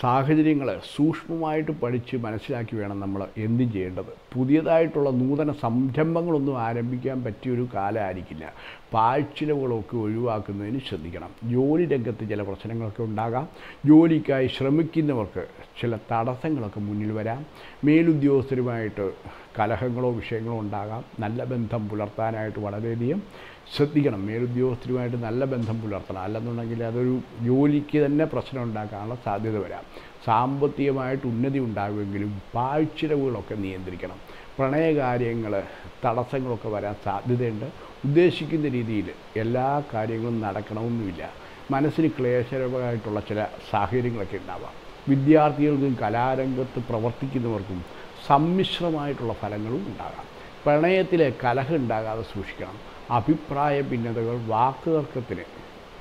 സാഹചര്യങ്ങൾ സൂക്ഷ്മമായിട്ട് പഠിച്ച് മനസ്സിലാക്കി വേണം നമ്മൾ എന്ത് ചെയ്യേണ്ടത്. പുതിയതായിട്ടുള്ള നൂതന സംരംഭങ്ങളൊന്നും ആരംഭിക്കാൻ പറ്റിയൊരു കാലമായിരിക്കില്ല. പാഴ്ചിലവുകളൊക്കെ ഒഴിവാക്കുന്നതിന് ശ്രദ്ധിക്കണം. ജോലി രംഗത്ത് ചില പ്രശ്നങ്ങളൊക്കെ ഉണ്ടാകാം. ജോലിക്കായി ശ്രമിക്കുന്നവർക്ക് ചില തടസ്സങ്ങളൊക്കെ മുന്നിൽ വരാം. മേലുദ്യോഗസ്ഥരുമായിട്ട് കലഹങ്ങളോ വിഷയങ്ങളോ ഉണ്ടാകാം. നല്ല ബന്ധം പുലർത്താനായിട്ട് വളരെയധികം ശ്രദ്ധിക്കണം. മേലുദ്യോഗസ്ഥരുമായിട്ട് നല്ല ബന്ധം പുലർത്തണം. അല്ലെന്നുണ്ടെങ്കിൽ അതൊരു ജോലിക്ക് തന്നെ പ്രശ്നം ഉണ്ടാക്കാനുള്ള സാധ്യത വരാം. സാമ്പത്തികമായിട്ട് ഉന്നതി ഉണ്ടാകുമെങ്കിലും പാഴ്ചിലവുകളൊക്കെ നിയന്ത്രിക്കണം. പ്രണയകാര്യങ്ങൾ തടസ്സങ്ങളൊക്കെ വരാൻ സാധ്യതയുണ്ട്. ഉദ്ദേശിക്കുന്ന രീതിയിൽ എല്ലാ കാര്യങ്ങളും നടക്കണമെന്നുമില്ല. മനസ്സിന് ക്ലേശകരമായിട്ടുള്ള ചില സാഹചര്യങ്ങളൊക്കെ ഉണ്ടാവാം. വിദ്യാർത്ഥികൾക്കും കലാരംഗത്ത് പ്രവർത്തിക്കുന്നവർക്കും സമ്മിശ്രമായിട്ടുള്ള ഫലങ്ങളും ഉണ്ടാകാം. പ്രണയത്തിലെ കലഹം ഉണ്ടാകാതെ സൂക്ഷിക്കണം. അഭിപ്രായ ഭിന്നതകൾ വാക്കുതർക്കത്തിന്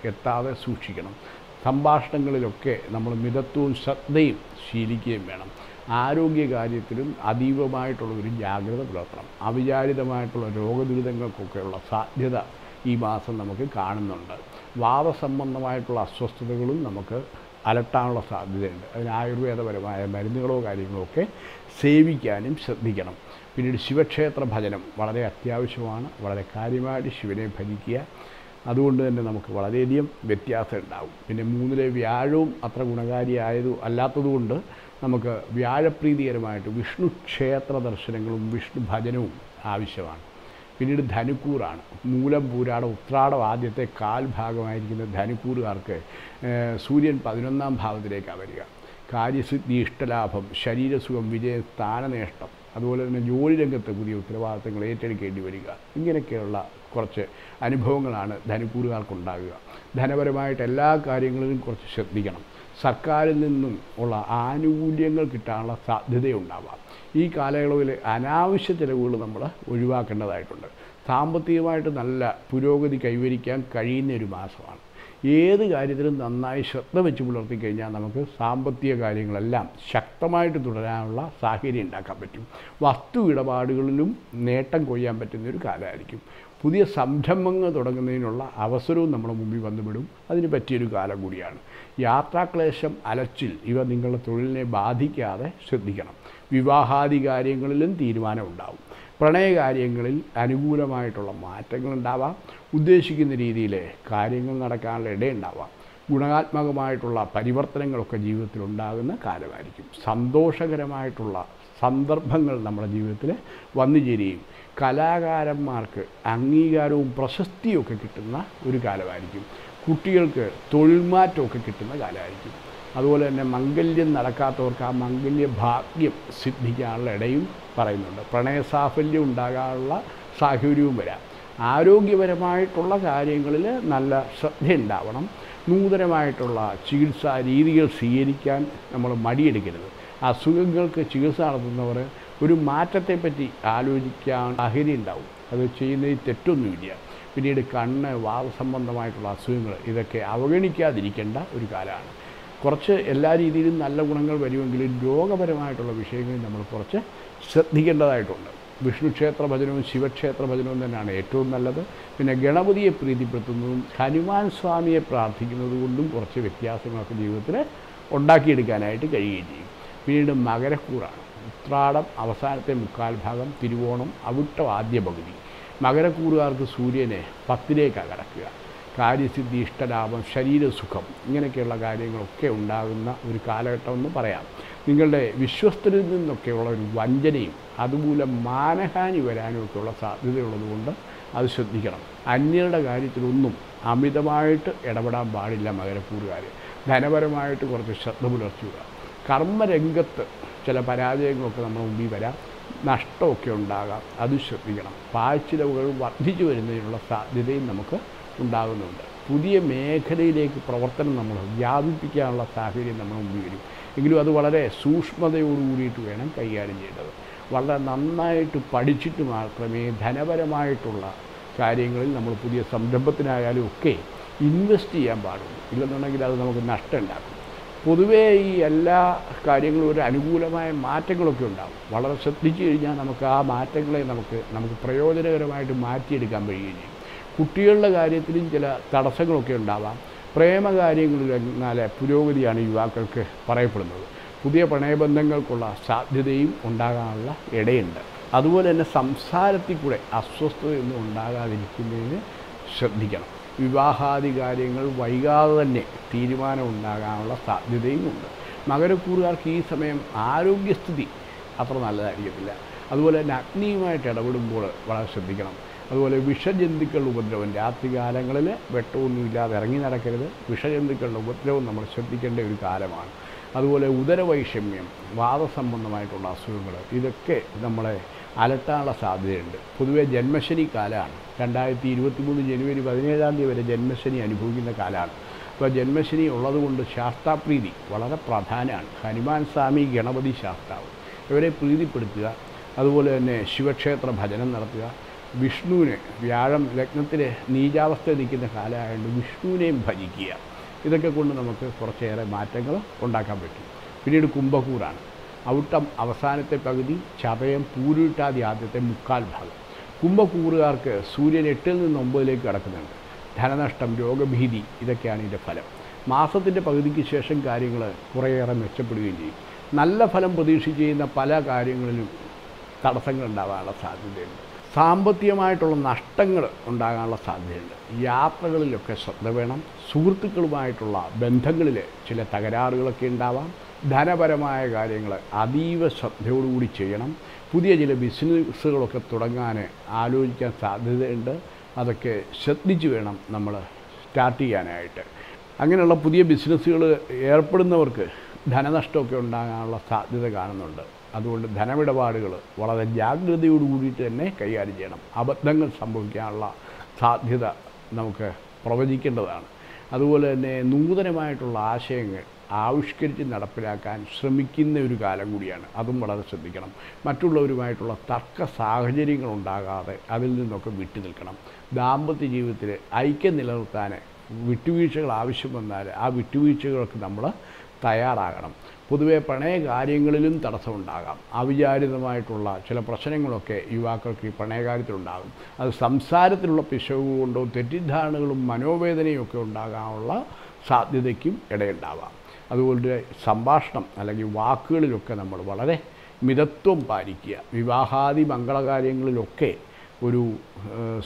എത്താതെ സൂക്ഷിക്കണം. സംഭാഷണങ്ങളിലൊക്കെ നമ്മൾ മിതത്വവും ശ്രദ്ധയും ശീലിക്കുകയും വേണം. ആരോഗ്യകാര്യത്തിലും അതീവമായിട്ടുള്ള ഒരു ജാഗ്രത പുലർത്തണം. അവിചാരിതമായിട്ടുള്ള രോഗദുരിതങ്ങൾക്കൊക്കെയുള്ള സാധ്യത ഈ മാസം നമുക്ക് കാണുന്നുണ്ട്. വാദസംബന്ധമായിട്ടുള്ള അസ്വസ്ഥതകളും നമുക്ക് അലട്ടാനുള്ള സാധ്യതയുണ്ട്. അതിന് ആയുർവേദപരമായ മരുന്നുകളോ കാര്യങ്ങളോ ഒക്കെ സേവിക്കാനും ശ്രദ്ധിക്കണം. പിന്നീട് ശിവക്ഷേത്ര ഭജനം വളരെ അത്യാവശ്യമാണ് വളരെ കാര്യമായിട്ട് ശിവനെ ഭജിക്കുക. അതുകൊണ്ട് തന്നെ നമുക്ക് വളരെയധികം വ്യത്യാസം ഉണ്ടാവും. പിന്നെ മൂന്നിലെ വ്യാഴവും അത്ര ഗുണകാരിയായതു അല്ലാത്തതുകൊണ്ട് നമുക്ക് വ്യാഴപ്രീതികരമായിട്ട് വിഷ്ണു ക്ഷേത്ര ദർശനങ്ങളും വിഷ്ണു ഭജനവും ആവശ്യമാണ്. പിന്നീട് ധനുക്കൂറാണ്. മൂലം പൂരാട ഉത്രാടം ആദ്യത്തെ കാൽ ഭാഗമായിരിക്കുന്ന ധനുക്കൂറുകാർക്ക് സൂര്യൻ പതിനൊന്നാം ഭാവത്തിലേക്കാണ് വരിക. കാര്യസിദ്ധി ഇഷ്ടലാഭം ശരീരസുഖം വിജയ സ്ഥാനനേഷ്ടം അതുപോലെ തന്നെ ജോലി രംഗത്ത് പുതിയ ഉത്തരവാദിത്തങ്ങൾ ഏറ്റെടുക്കേണ്ടി വരിക. ഇങ്ങനെയൊക്കെയുള്ള കുറച്ച് അനുഭവങ്ങളാണ് ധനുക്കൂറുകാർക്കുണ്ടാകുക ധനപരമായിട്ട് എല്ലാ കാര്യങ്ങളിലും കുറച്ച് ശ്രദ്ധിക്കണം. സർക്കാരിൽ നിന്നും ഉള്ള ആനുകൂല്യങ്ങൾ കിട്ടാനുള്ള സാധ്യതയുണ്ടാവാം. ഈ കാലയളവിൽ അനാവശ്യ ചിലവുകൾ നമ്മൾ ഒഴിവാക്കേണ്ടതായിട്ടുണ്ട്. സാമ്പത്തികമായിട്ട് നല്ല പുരോഗതി കൈവരിക്കാൻ കഴിയുന്ന ഒരു മാസമാണ്. ഏത് കാര്യത്തിലും നന്നായി ശ്രദ്ധ വെച്ച് പുലർത്തി കഴിഞ്ഞാൽ നമുക്ക് സാമ്പത്തിക കാര്യങ്ങളെല്ലാം ശക്തമായിട്ട് തുടരാനുള്ള സാഹചര്യം ഉണ്ടാക്കാൻ പറ്റും. വസ്തു ഇടപാടുകളിലും നേട്ടം കൊയ്യാൻ പറ്റുന്ന ഒരു കാലമായിരിക്കും. പുതിയ സംരംഭങ്ങൾ തുടങ്ങുന്നതിനുള്ള അവസരവും നമ്മുടെ മുമ്പിൽ വന്നുവിടും അതിന് പറ്റിയൊരു കാലം കൂടിയാണ്. യാത്രാക്ലേശം അലച്ചിൽ ഇവ നിങ്ങളുടെ തൊഴിലിനെ ബാധിക്കാതെ ശ്രദ്ധിക്കണം. വിവാഹാദി കാര്യങ്ങളിലും തീരുമാനം ഉണ്ടാവും പ്രണയകാര്യങ്ങളിൽ അനുകൂലമായിട്ടുള്ള മാറ്റങ്ങളുണ്ടാവാം. ഉദ്ദേശിക്കുന്ന രീതിയിൽ കാര്യങ്ങൾ നടക്കാനുള്ള ഇടയുണ്ടാവാം. ഗുണാത്മകമായിട്ടുള്ള പരിവർത്തനങ്ങളൊക്കെ ജീവിതത്തിൽ ഉണ്ടാകുന്ന കാലമായിരിക്കും. സന്തോഷകരമായിട്ടുള്ള സന്ദർഭങ്ങൾ നമ്മുടെ ജീവിതത്തിൽ വന്നു ചേരുകയും കലാകാരന്മാർക്ക് അംഗീകാരവും പ്രശസ്തിയൊക്കെ കിട്ടുന്ന ഒരു കാലമായിരിക്കും. കുട്ടികൾക്ക് തൊഴിൽ മാറ്റമൊക്കെ കിട്ടുന്ന കാലമായിരിക്കും. അതുപോലെ തന്നെ മംഗല്യം നടക്കാത്തവർക്ക് ആ മംഗല്യ ഭാഗ്യം സിദ്ധിക്കാനുള്ള ഇടയും പറയുന്നുണ്ട്. പ്രണയസാഫല്യം ഉണ്ടാകാനുള്ള സാഹചര്യവും വരാം. ആരോഗ്യപരമായിട്ടുള്ള കാര്യങ്ങളിൽ നല്ല ശ്രദ്ധയുണ്ടാവണം. നൂതനമായിട്ടുള്ള ചികിത്സാ രീതികൾ സ്വീകരിക്കാൻ നമ്മൾ മടിയെടുക്കരുത്. അസുഖങ്ങൾക്ക് ചികിത്സ നടത്തുന്നവർ ഒരു മാറ്റത്തെപ്പറ്റി ആലോചിക്കാൻ സാഹചര്യം ഉണ്ടാവും. അത് ചെയ്യുന്നതിൽ തെറ്റൊന്നുമില്ല. പിന്നീട് കണ്ണ് വാദസംബന്ധമായിട്ടുള്ള അസുഖങ്ങൾ ഇതൊക്കെ അവഗണിക്കാതിരിക്കേണ്ട ഒരു കാലമാണ്. കുറച്ച് എല്ലാ രീതിയിലും നല്ല ഗുണങ്ങൾ വരുമെങ്കിലും രോഗപരമായിട്ടുള്ള വിഷയങ്ങളിൽ നമ്മൾ കുറച്ച് ശ്രദ്ധിക്കേണ്ടതായിട്ടുണ്ട്. വിഷ്ണു ക്ഷേത്ര ഭജനവും ശിവക്ഷേത്ര ഭജനവും തന്നെയാണ് ഏറ്റവും നല്ലത്. പിന്നെ ഗണപതിയെ പ്രീതിപ്പെടുത്തുന്നതും ഹനുമാൻ സ്വാമിയെ പ്രാർത്ഥിക്കുന്നത് കൊണ്ടും കുറച്ച് വ്യത്യാസങ്ങളൊക്കെ ജീവിതത്തിൽ ഉണ്ടാക്കിയെടുക്കാനായിട്ട് കഴിയുകയും ചെയ്യും. പിന്നീട് മകരക്കൂറാണ്. ഉത്രാടം അവസാനത്തെ മുക്കാൽ ഭാഗം തിരുവോണം അവിട്ടം ആദ്യ പകുതി. മകരക്കൂറുകാർക്ക് സൂര്യനെ പത്തിലേക്കാണ് കടക്കുക. കാര്യസിദ്ധി ഇഷ്ടലാഭം ശരീരസുഖം ഇങ്ങനെയൊക്കെയുള്ള കാര്യങ്ങളൊക്കെ ഉണ്ടാകുന്ന ഒരു കാലഘട്ടം എന്ന് പറയാം. നിങ്ങളുടെ വിശ്വസ്തരിൽ നിന്നൊക്കെയുള്ള ഒരു വഞ്ചനയും അതുമൂലം മാനഹാനി വരാനുമൊക്കെയുള്ള സാധ്യതയുള്ളതുകൊണ്ട് അത് ശ്രദ്ധിക്കണം. അന്യരുടെ കാര്യത്തിലൊന്നും അമിതമായിട്ട് ഇടപെടാൻ പാടില്ല മകരക്കൂറുകാർ. ധനപരമായിട്ട് കുറച്ച് ശ്രദ്ധ പുലർത്തുക. കർമ്മരംഗത്ത് ചില പരാജയങ്ങളൊക്കെ നമ്മുടെ മുമ്പിൽ വരാം. നഷ്ടമൊക്കെ ഉണ്ടാകാം. അത് ശ്രദ്ധിക്കണം. പാഴ്ചിലവുകൾ വർദ്ധിച്ചു വരുന്നതിനുള്ള സാധ്യതയും നമുക്ക് ഉണ്ടാകുന്നുണ്ട്. പുതിയ മേഖലയിലേക്ക് പ്രവർത്തനം നമ്മൾ വ്യാപിപ്പിക്കാനുള്ള സാഹചര്യം നമ്മൾ മുമ്പിൽ വരും. എങ്കിലും അത് വളരെ സൂക്ഷ്മതയോട് കൂടിയിട്ട് വേണം കൈകാര്യം ചെയ്യേണ്ടത്. വളരെ നന്നായിട്ട് പഠിച്ചിട്ട് മാത്രമേ ധനപരമായിട്ടുള്ള കാര്യങ്ങളിൽ നമ്മൾ പുതിയ സംരംഭത്തിനായാലും ഒക്കെ ഇൻവെസ്റ്റ് ചെയ്യാൻ പാടുള്ളൂ. ഇല്ലെന്നുണ്ടെങ്കിൽ അത് നമുക്ക് നഷ്ടം ഉണ്ടാക്കും പൊതുവേ ഈ എല്ലാ കാര്യങ്ങളും ഒരു അനുകൂലമായ മാറ്റങ്ങളൊക്കെ ഉണ്ടാകും. വളരെ ശ്രദ്ധിച്ചു കഴിഞ്ഞാൽ നമുക്ക് ആ മാറ്റങ്ങളെ നമുക്ക് നമുക്ക് പ്രയോജനകരമായിട്ട് മാറ്റിയെടുക്കാൻ കഴിയുകയും ചെയ്യും. കുട്ടികളുടെ കാര്യത്തിലും ചില തടസ്സങ്ങളൊക്കെ ഉണ്ടാവാം. പ്രേമകാര്യങ്ങളിൽ എന്നാലെ പുരോഗതിയാണ് യുവാക്കൾക്ക് പറയപ്പെടുന്നത്. പുതിയ പ്രണയബന്ധങ്ങൾക്കുള്ള സാധ്യതയും ഉണ്ടാകാനുള്ള ഇടയുണ്ട്. അതുപോലെ തന്നെ സംസാരത്തിൽ കൂടെ അസ്വസ്ഥതയൊന്നും ഉണ്ടാകാതിരിക്കുന്നതിന് ശ്രദ്ധിക്കണം. വിവാഹാദി കാര്യങ്ങൾ വൈകാതെ തന്നെ തീരുമാനം ഉണ്ടാകാനുള്ള സാധ്യതയും ഉണ്ട്. മകരക്കൂറുകാർക്ക് ഈ സമയം ആരോഗ്യസ്ഥിതി അത്ര നല്ലതായിരിക്കത്തില്ല. അതുപോലെ തന്നെ അഗ്നിയുമായിട്ട് ഇടപെടുമ്പോൾ വളരെ ശ്രദ്ധിക്കണം. അതുപോലെ വിഷജന്തുക്കളുടെ ഉപദ്രവം. രാത്രികാലങ്ങളിൽ വെട്ടമൊന്നുമില്ലാതെ ഇറങ്ങി നടക്കരുത്. വിഷജന്തുക്കളുടെ ഉപദ്രവം നമ്മൾ ശ്രദ്ധിക്കേണ്ട ഒരു കാലമാണ്. അതുപോലെ ഉദരവൈഷമ്യം വാദസംബന്ധമായിട്ടുള്ള അസുഖങ്ങൾ ഇതൊക്കെ നമ്മളെ അലട്ടാനുള്ള സാധ്യതയുണ്ട്. പൊതുവേ ജന്മശനി കാലമാണ്. രണ്ടായിരത്തി ഇരുപത്തി മൂന്ന് ജനുവരി പതിനേഴാം തീയതി വരെ ജന്മശനി അനുഭവിക്കുന്ന കാലമാണ്. അപ്പോൾ ജന്മശനി ഉള്ളതുകൊണ്ട് ശാസ്താപ്രീതി വളരെ പ്രധാനമാണ്. ഹനുമാൻ സ്വാമി ഗണപതി ശാസ്താവ്. ഇവരെ പ്രീതിപ്പെടുത്തുക. അതുപോലെ തന്നെ ശിവക്ഷേത്ര ഭജനം നടത്തുക. വിഷ്ണുവിനെ വ്യാഴം ലഗ്നത്തിൽ നീചാവസ്ഥ നിൽക്കുന്ന കാലമായതുകൊണ്ട് വിഷ്ണുവിനെയും ഭജിക്കുക. ഇതൊക്കെ കൊണ്ട് നമുക്ക് കുറച്ചേറെ മാറ്റങ്ങൾ ഉണ്ടാക്കാൻ പറ്റും. പിന്നീട് കുംഭകൂറാണ് ഔട്ടം അവസാനത്തെ പകുതി ചതയം പൂരുട്ടാതി ആദ്യത്തെ മുക്കാൽ ഭാഗം. കുംഭകൂറുകാർക്ക് സൂര്യൻ എട്ടിൽ നിന്ന് ഒമ്പതിലേക്ക് കടക്കുന്നുണ്ട്. ധനനഷ്ടം രോഗഭീതി ഇതൊക്കെയാണ് ഇതിന്റെ ഫലം. മാസത്തിന്റെ പകുതിക്ക് ശേഷം കാര്യങ്ങൾ കുറേയേറെ മെച്ചപ്പെടുകയും ചെയ്യും. നല്ല ഫലം പ്രതീക്ഷിച്ച് ചെയ്യുന്ന പല കാര്യങ്ങളിലും തടസ്സങ്ങൾ ഉണ്ടാകാനുള്ള സാധ്യതയുണ്ട്. സാമ്പത്തികമായിട്ടുള്ള നഷ്ടങ്ങൾ ഉണ്ടാകാനുള്ള സാധ്യതയുണ്ട്. യാത്രകളിലൊക്കെ ശ്രദ്ധ വേണം. സുഹൃത്തുക്കളുമായിട്ടുള്ള ബന്ധങ്ങളിൽ ചില തകരാറുകളൊക്കെ ഉണ്ടാവാം. ധനപരമായ കാര്യങ്ങൾ അതീവ ശ്രദ്ധയോടുകൂടി ചെയ്യണം. പുതിയ ചില ബിസിനസ്സുകളൊക്കെ തുടങ്ങാൻ ആലോചിക്കാൻ സാധ്യതയുണ്ട്. അതൊക്കെ ശ്രദ്ധിച്ച് വേണം നമ്മൾ സ്റ്റാർട്ട് ചെയ്യാനായിട്ട്. അങ്ങനെയുള്ള പുതിയ ബിസിനസ്സുകൾ ഏർപ്പെടുന്നവർക്ക് ധനനഷ്ടമൊക്കെ ഉണ്ടാകാനുള്ള സാധ്യത കാണുന്നുണ്ട്. അതുകൊണ്ട് ധനമിടപാടുകൾ വളരെ ജാഗ്രതയോട് കൂടിയിട്ട് തന്നെ കൈകാര്യം ചെയ്യണം. അബദ്ധങ്ങൾ സംഭവിക്കാനുള്ള സാധ്യത നമുക്ക് പ്രവചിക്കേണ്ടതാണ്. അതുപോലെ തന്നെ നൂതനമായിട്ടുള്ള ആശയങ്ങൾ ആവിഷ്കരിച്ച് നടപ്പിലാക്കാൻ ശ്രമിക്കുന്ന ഒരു കാലം കൂടിയാണ്. അതും വളരെ ശ്രദ്ധിക്കണം. മറ്റുള്ളവരുമായിട്ടുള്ള തർക്ക സാഹചര്യങ്ങൾ ഉണ്ടാകാതെ അതിൽ നിന്നൊക്കെ വിട്ടു നിൽക്കണം. ദാമ്പത്യ ജീവിതത്തിൽ ഐക്യം നിലനിർത്താൻ വിട്ടുവീഴ്ചകൾ ആവശ്യം വന്നാൽ ആ വിട്ടുവീഴ്ചകൾക്ക് നമ്മൾ തയ്യാറാകണം. പൊതുവെ പ്രണയ കാര്യങ്ങളിലും തടസ്സമുണ്ടാകാം. അവിചാരിതമായിട്ടുള്ള ചില പ്രശ്നങ്ങളൊക്കെ യുവാക്കൾക്ക് ഈ പ്രണയകാര്യത്തിലുണ്ടാകും അത് സംസാരത്തിലുള്ള പിശവ് കൊണ്ടോ തെറ്റിദ്ധാരണകളും മനോവേദനയും ഒക്കെ ഉണ്ടാകാനുള്ള സാധ്യതയ്ക്കും ഇടയുണ്ടാവാം. അതുപോലെ സംഭാഷണം അല്ലെങ്കിൽ വാക്കുകളിലൊക്കെ നമ്മൾ വളരെ മിതത്വം പാലിക്കുക. വിവാഹാദി മംഗളകാര്യങ്ങളിലൊക്കെ ഒരു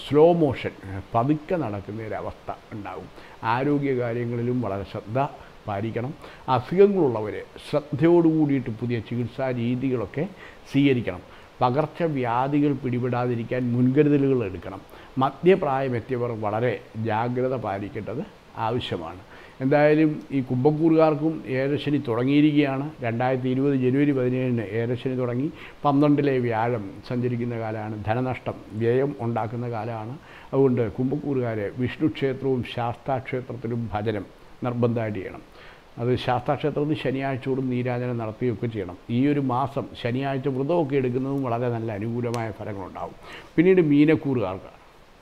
സ്ലോ മോഷൻ പതുക്കെ നടക്കുന്ന ഒരവസ്ഥ ഉണ്ടാകും ആരോഗ്യകാര്യങ്ങളിലും വളരെ ശ്രദ്ധ പാലിക്കണം. അസുഖങ്ങളുള്ളവർ ശ്രദ്ധയോടു കൂടിയിട്ട് പുതിയ ചികിത്സാ രീതികളൊക്കെ സ്വീകരിക്കണം. പകർച്ചവ്യാധികൾ പിടിപെടാതിരിക്കാൻ മുൻകരുതലുകൾ എടുക്കണം. മധ്യപ്രായമെത്തിയവർ വളരെ ജാഗ്രത പാലിക്കേണ്ടത് ആവശ്യമാണ്. എന്തായാലും ഈ കുംഭക്കൂറുകാർക്കും ഏരശനി തുടങ്ങിയിരിക്കുകയാണ്. രണ്ടായിരത്തി ഇരുപത് ജനുവരി പതിനേഴിന് ഏരശനി തുടങ്ങി. പന്ത്രണ്ടിലെ വ്യാഴം സഞ്ചരിക്കുന്ന കാലമാണ്. ധനനഷ്ടം വ്യയം ഉണ്ടാക്കുന്ന കാലമാണ്. അതുകൊണ്ട് കുംഭക്കൂറുകാരെ വിഷ്ണുക്ഷേത്രവും ശാസ്താക്ഷേത്രത്തിലും ഭജനം നിർബന്ധമായിട്ട് ചെയ്യണം. അത് ശാസ്താക്ഷേത്രത്തിൽ ശനിയാഴ്ചയോടും നീരാജനം നടത്തുകയൊക്കെ ചെയ്യണം. ഈ ഒരു മാസം ശനിയാഴ്ച വ്രതമൊക്കെ എടുക്കുന്നതും വളരെ നല്ല അനുകൂലമായ ഫലങ്ങളുണ്ടാകും പിന്നീട് മീനക്കൂറുകാർക്ക്.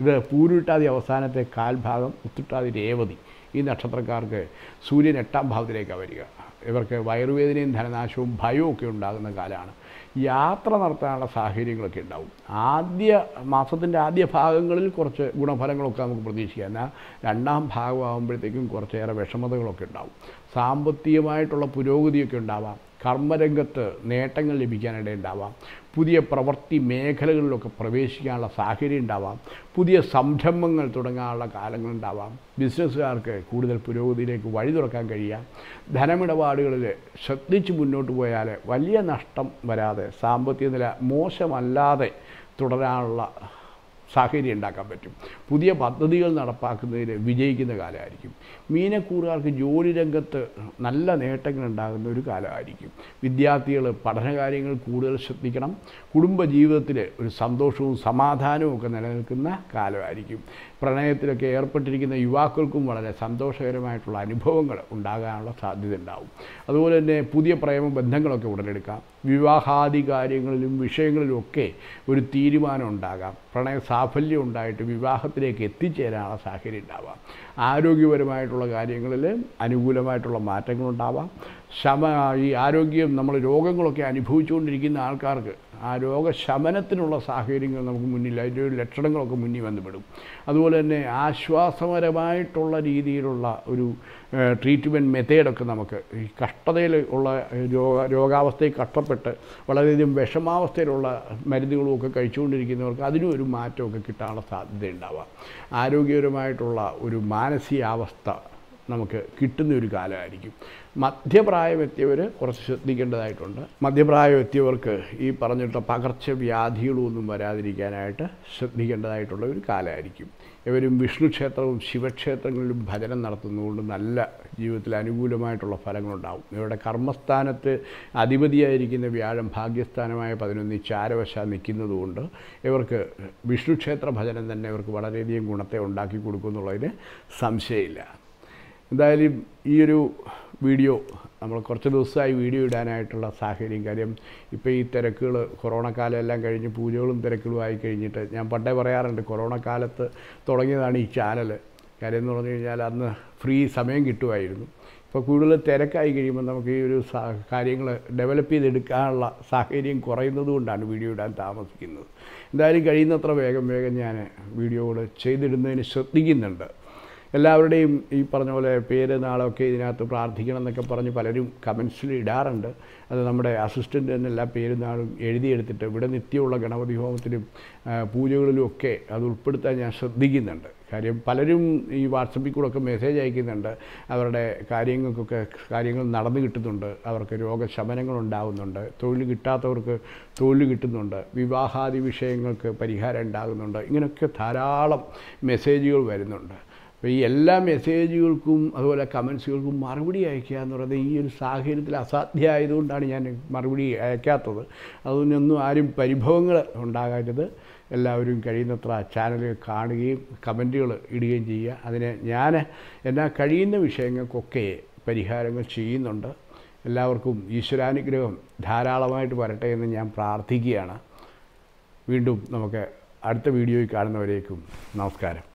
ഇത് പൂരുട്ടാതി അവസാനത്തെ കാൽഭാഗം ഉത്തിട്ടാതി രേവതി. ഈ നക്ഷത്രക്കാർക്ക് സൂര്യൻ എട്ടാം ഭാവത്തിലേക്കാണ് വരിക. ഇവർക്ക് വയറുവേദനയും ധനനാശവും ഭയവും ഒക്കെ ഉണ്ടാകുന്ന കാലമാണ്. യാത്ര നടത്താനുള്ള സാഹചര്യങ്ങളൊക്കെ ഉണ്ടാവും. ആദ്യ മാസത്തിന്റെ ആദ്യ ഭാഗങ്ങളിൽ കുറച്ച് ഗുണഫലങ്ങളൊക്കെ നമുക്ക് പ്രതീക്ഷിക്കാം. എന്നാൽ രണ്ടാം ഭാഗമാകുമ്പോഴത്തേക്കും കുറച്ചേറെ വിഷമതകളൊക്കെ ഉണ്ടാവും. സാമ്പത്തികമായിട്ടുള്ള പുരോഗതിയൊക്കെ ഉണ്ടാവാം. കർമ്മരംഗത്ത് നേട്ടങ്ങൾ ലഭിക്കാനിടയുണ്ടാവാം പുതിയ പ്രവൃത്തി മേഖലകളിലൊക്കെ പ്രവേശിക്കാനുള്ള സാഹചര്യം ഉണ്ടാവാം. പുതിയ സംരംഭങ്ങൾ തുടങ്ങാനുള്ള കാലങ്ങളുണ്ടാവാം ബിസിനസ്സുകാർക്ക് കൂടുതൽ പുരോഗതിയിലേക്ക് വഴി തുറക്കാൻ കഴിയാം ധനമിടപാടുകളിൽ ശ്രദ്ധിച്ച് മുന്നോട്ട് പോയാൽ വലിയ നഷ്ടം വരാതെ സാമ്പത്തിക നില മോശമല്ലാതെ തുടരാനുള്ള സാഹചര്യം ഉണ്ടാക്കാൻ പറ്റും. പുതിയ പദ്ധതികൾ നടപ്പാക്കുന്നതിൽ വിജയിക്കുന്ന കാലമായിരിക്കും. മീനക്കൂറുകാർക്ക് ജോലി രംഗത്ത് നല്ല നേട്ടങ്ങൾ ഉണ്ടാകുന്ന ഒരു കാലമായിരിക്കും. വിദ്യാർത്ഥികൾ പഠനകാര്യങ്ങൾ കൂടുതൽ ശ്രദ്ധിക്കണം. കുടുംബജീവിതത്തിൽ ഒരു സന്തോഷവും സമാധാനവും ഒക്കെ നിലനിൽക്കുന്ന കാലമായിരിക്കും. പ്രണയത്തിലൊക്കെ ഏർപ്പെട്ടിരിക്കുന്ന യുവാക്കൾക്കും വളരെ സന്തോഷകരമായിട്ടുള്ള അനുഭവങ്ങൾ ഉണ്ടാകാനുള്ള സാധ്യത ഉണ്ടാവും അതുപോലെ തന്നെ പുതിയ പ്രേമ ബന്ധങ്ങളൊക്കെ ഉടലെടുക്കാം. വിവാഹാദി കാര്യങ്ങളിലും വിഷയങ്ങളിലുമൊക്കെ ഒരു തീരുമാനം ഉണ്ടാകാം. പ്രണയ സാഫല്യം ഉണ്ടായിട്ട് വിവാഹത്തിലേക്ക് എത്തിച്ചേരാനുള്ള സാഹചര്യം ഉണ്ടാവാം. ആരോഗ്യപരമായിട്ടുള്ള കാര്യങ്ങളിൽ അനുകൂലമായിട്ടുള്ള മാറ്റങ്ങളുണ്ടാവാം. ശമ ഈ ആരോഗ്യം നമ്മൾ രോഗങ്ങളൊക്കെ അനുഭവിച്ചുകൊണ്ടിരിക്കുന്ന ആൾക്കാർക്ക് ആ രോഗശമനത്തിനുള്ള സാഹചര്യങ്ങൾ നമുക്ക് മുന്നിൽ അതിന്റെ ഒരു ലക്ഷണങ്ങളൊക്കെ മുന്നിൽ വന്നുപെടും. അതുപോലെ തന്നെ ആശ്വാസപരമായിട്ടുള്ള രീതിയിലുള്ള ഒരു ട്രീറ്റ്മെന്റ് മെത്തേഡൊക്കെ നമുക്ക് ഈ കഷ്ടതയിൽ ഉള്ള രോഗ രോഗാവസ്ഥയിൽ കഷ്ടപ്പെട്ട് വളരെയധികം വിഷമാവസ്ഥയിലുള്ള മരുന്നുകളും ഒക്കെ കഴിച്ചുകൊണ്ടിരിക്കുന്നവർക്ക് അതിനും ഒരു മാറ്റമൊക്കെ കിട്ടാനുള്ള സാധ്യത ഉണ്ടാവാം ആരോഗ്യപരമായിട്ടുള്ള ഒരു മാനസികാവസ്ഥ നമുക്ക് കിട്ടുന്ന ഒരു കാലമായിരിക്കും. മധ്യപ്രായമെത്തിയവർ കുറച്ച് ശ്രദ്ധിക്കേണ്ടതായിട്ടുണ്ട്. മധ്യപ്രായമെത്തിയവർക്ക് ഈ പറഞ്ഞിട്ട പകർച്ചവ്യാധികളൊന്നും വരാതിരിക്കാനായിട്ട് ശ്രദ്ധിക്കേണ്ടതായിട്ടുള്ള ഒരു കാലമായിരിക്കും. ഇവരും വിഷ്ണു ക്ഷേത്രവും ശിവക്ഷേത്രങ്ങളിലും ഭജനം നടത്തുന്നതുകൊണ്ട് നല്ല ജീവിതത്തിൽ അനുകൂലമായിട്ടുള്ള ഫലങ്ങളുണ്ടാവും. ഇവരുടെ കർമ്മസ്ഥാനത്ത് അധിപതിയായിരിക്കുന്ന വ്യാഴം ഭാഗ്യസ്ഥാനമായ പതിനൊന്നിൽ ചാരവശ നിൽക്കുന്നതുകൊണ്ട് ഇവർക്ക് വിഷ്ണുക്ഷേത്ര ഭജനം തന്നെ ഇവർക്ക് വളരെയധികം ഗുണത്തെ ഉണ്ടാക്കി കൊടുക്കുമെന്നുള്ളതിന് സംശയമില്ല. എന്തായാലും ഈ ഒരു വീഡിയോ നമ്മൾ കുറച്ച് ദിവസമായി വീഡിയോ ഇടാനായിട്ടുള്ള സാഹചര്യം. കാര്യം ഇപ്പോൾ ഈ തിരക്കുകൾ കൊറോണ കാലം എല്ലാം കഴിഞ്ഞ് പൂജകളും തിരക്കുകളും ആയി കഴിഞ്ഞിട്ട് ഞാൻ പണ്ടേ പറയാറുണ്ട് കൊറോണ കാലത്ത് തുടങ്ങിയതാണ് ഈ ചാനൽ കാര്യം എന്ന് പറഞ്ഞു കഴിഞ്ഞാൽ അന്ന് ഫ്രീ സമയം കിട്ടുമായിരുന്നു. ഇപ്പോൾ കൂടുതൽ തിരക്കായി കഴിയുമ്പോൾ നമുക്ക് ഈ ഒരു കാര്യങ്ങൾ ഡെവലപ്പ് ചെയ്തെടുക്കാനുള്ള സാഹചര്യം കുറയുന്നത് കൊണ്ടാണ് വീഡിയോ ഇടാൻ താമസിക്കുന്നത്. എന്തായാലും കഴിയുന്നത്ര വേഗം വേഗം ഞാൻ വീഡിയോകൾ ചെയ്തിടുന്നതിന് ശ്രദ്ധിക്കുന്നുണ്ട്. എല്ലാവരുടെയും ഈ പറഞ്ഞ പോലെ പേര് നാളൊക്കെ ഇതിനകത്ത് പ്രാർത്ഥിക്കണം എന്നൊക്കെ പറഞ്ഞ് പലരും കമൻസിൽ ഇടാറുണ്ട്. അത് നമ്മുടെ അസിസ്റ്റന്റ് എന്നെല്ലാ പേരും നാളും എഴുതിയെടുത്തിട്ട് ഇവിടെ നിത്യമുള്ള ഗണപതി ഹോമത്തിലും പൂജകളിലും ഒക്കെ അത് ഉൾപ്പെടുത്താൻ ഞാൻ ശ്രദ്ധിക്കുന്നുണ്ട്. കാര്യം പലരും ഈ വാട്സപ്പിൽ കൂടെ ഒക്കെ മെസ്സേജ് അയക്കുന്നുണ്ട്. അവരുടെ കാര്യങ്ങൾക്കൊക്കെ കാര്യങ്ങൾ നടന്നു കിട്ടുന്നുണ്ട്. അവർക്ക് രോഗശമനങ്ങൾ ഉണ്ടാകുന്നുണ്ട് തൊഴിൽ കിട്ടാത്തവർക്ക് തൊഴിൽ കിട്ടുന്നുണ്ട്. വിവാഹാദി വിഷയങ്ങൾക്ക് പരിഹാരം ഉണ്ടാകുന്നുണ്ട്. ഇങ്ങനെയൊക്കെ ധാരാളം മെസ്സേജുകൾ വരുന്നുണ്ട്. അപ്പോൾ ഈ എല്ലാ മെസ്സേജുകൾക്കും അതുപോലെ കമൻസുകൾക്കും മറുപടി അയക്കുക എന്ന് പറയുന്നത് ഈ ഒരു സാഹചര്യത്തിൽ അസാധ്യമായതുകൊണ്ടാണ് ഞാൻ മറുപടി അയക്കാത്തത്. അതുകൊണ്ടൊന്നും ആരും പരിഭവങ്ങൾ ഉണ്ടാകരുത് എല്ലാവരും കഴിയുന്നത്ര ചാനൽ കാണുകയും കമന്റുകൾ ഇടുകയും ചെയ്യുക. അതിന് ഞാൻ എന്നാൽ കഴിയുന്ന വിഷയങ്ങൾക്കൊക്കെ പരിഹാരങ്ങൾ ചെയ്യുന്നുണ്ട്. എല്ലാവർക്കും ഈശ്വരാനുഗ്രഹം ധാരാളമായിട്ട് വരട്ടെ എന്ന് ഞാൻ പ്രാർത്ഥിക്കുകയാണ്. വീണ്ടും നമുക്ക് അടുത്ത വീഡിയോയിൽ കാണുന്നവരേക്കും നമസ്കാരം.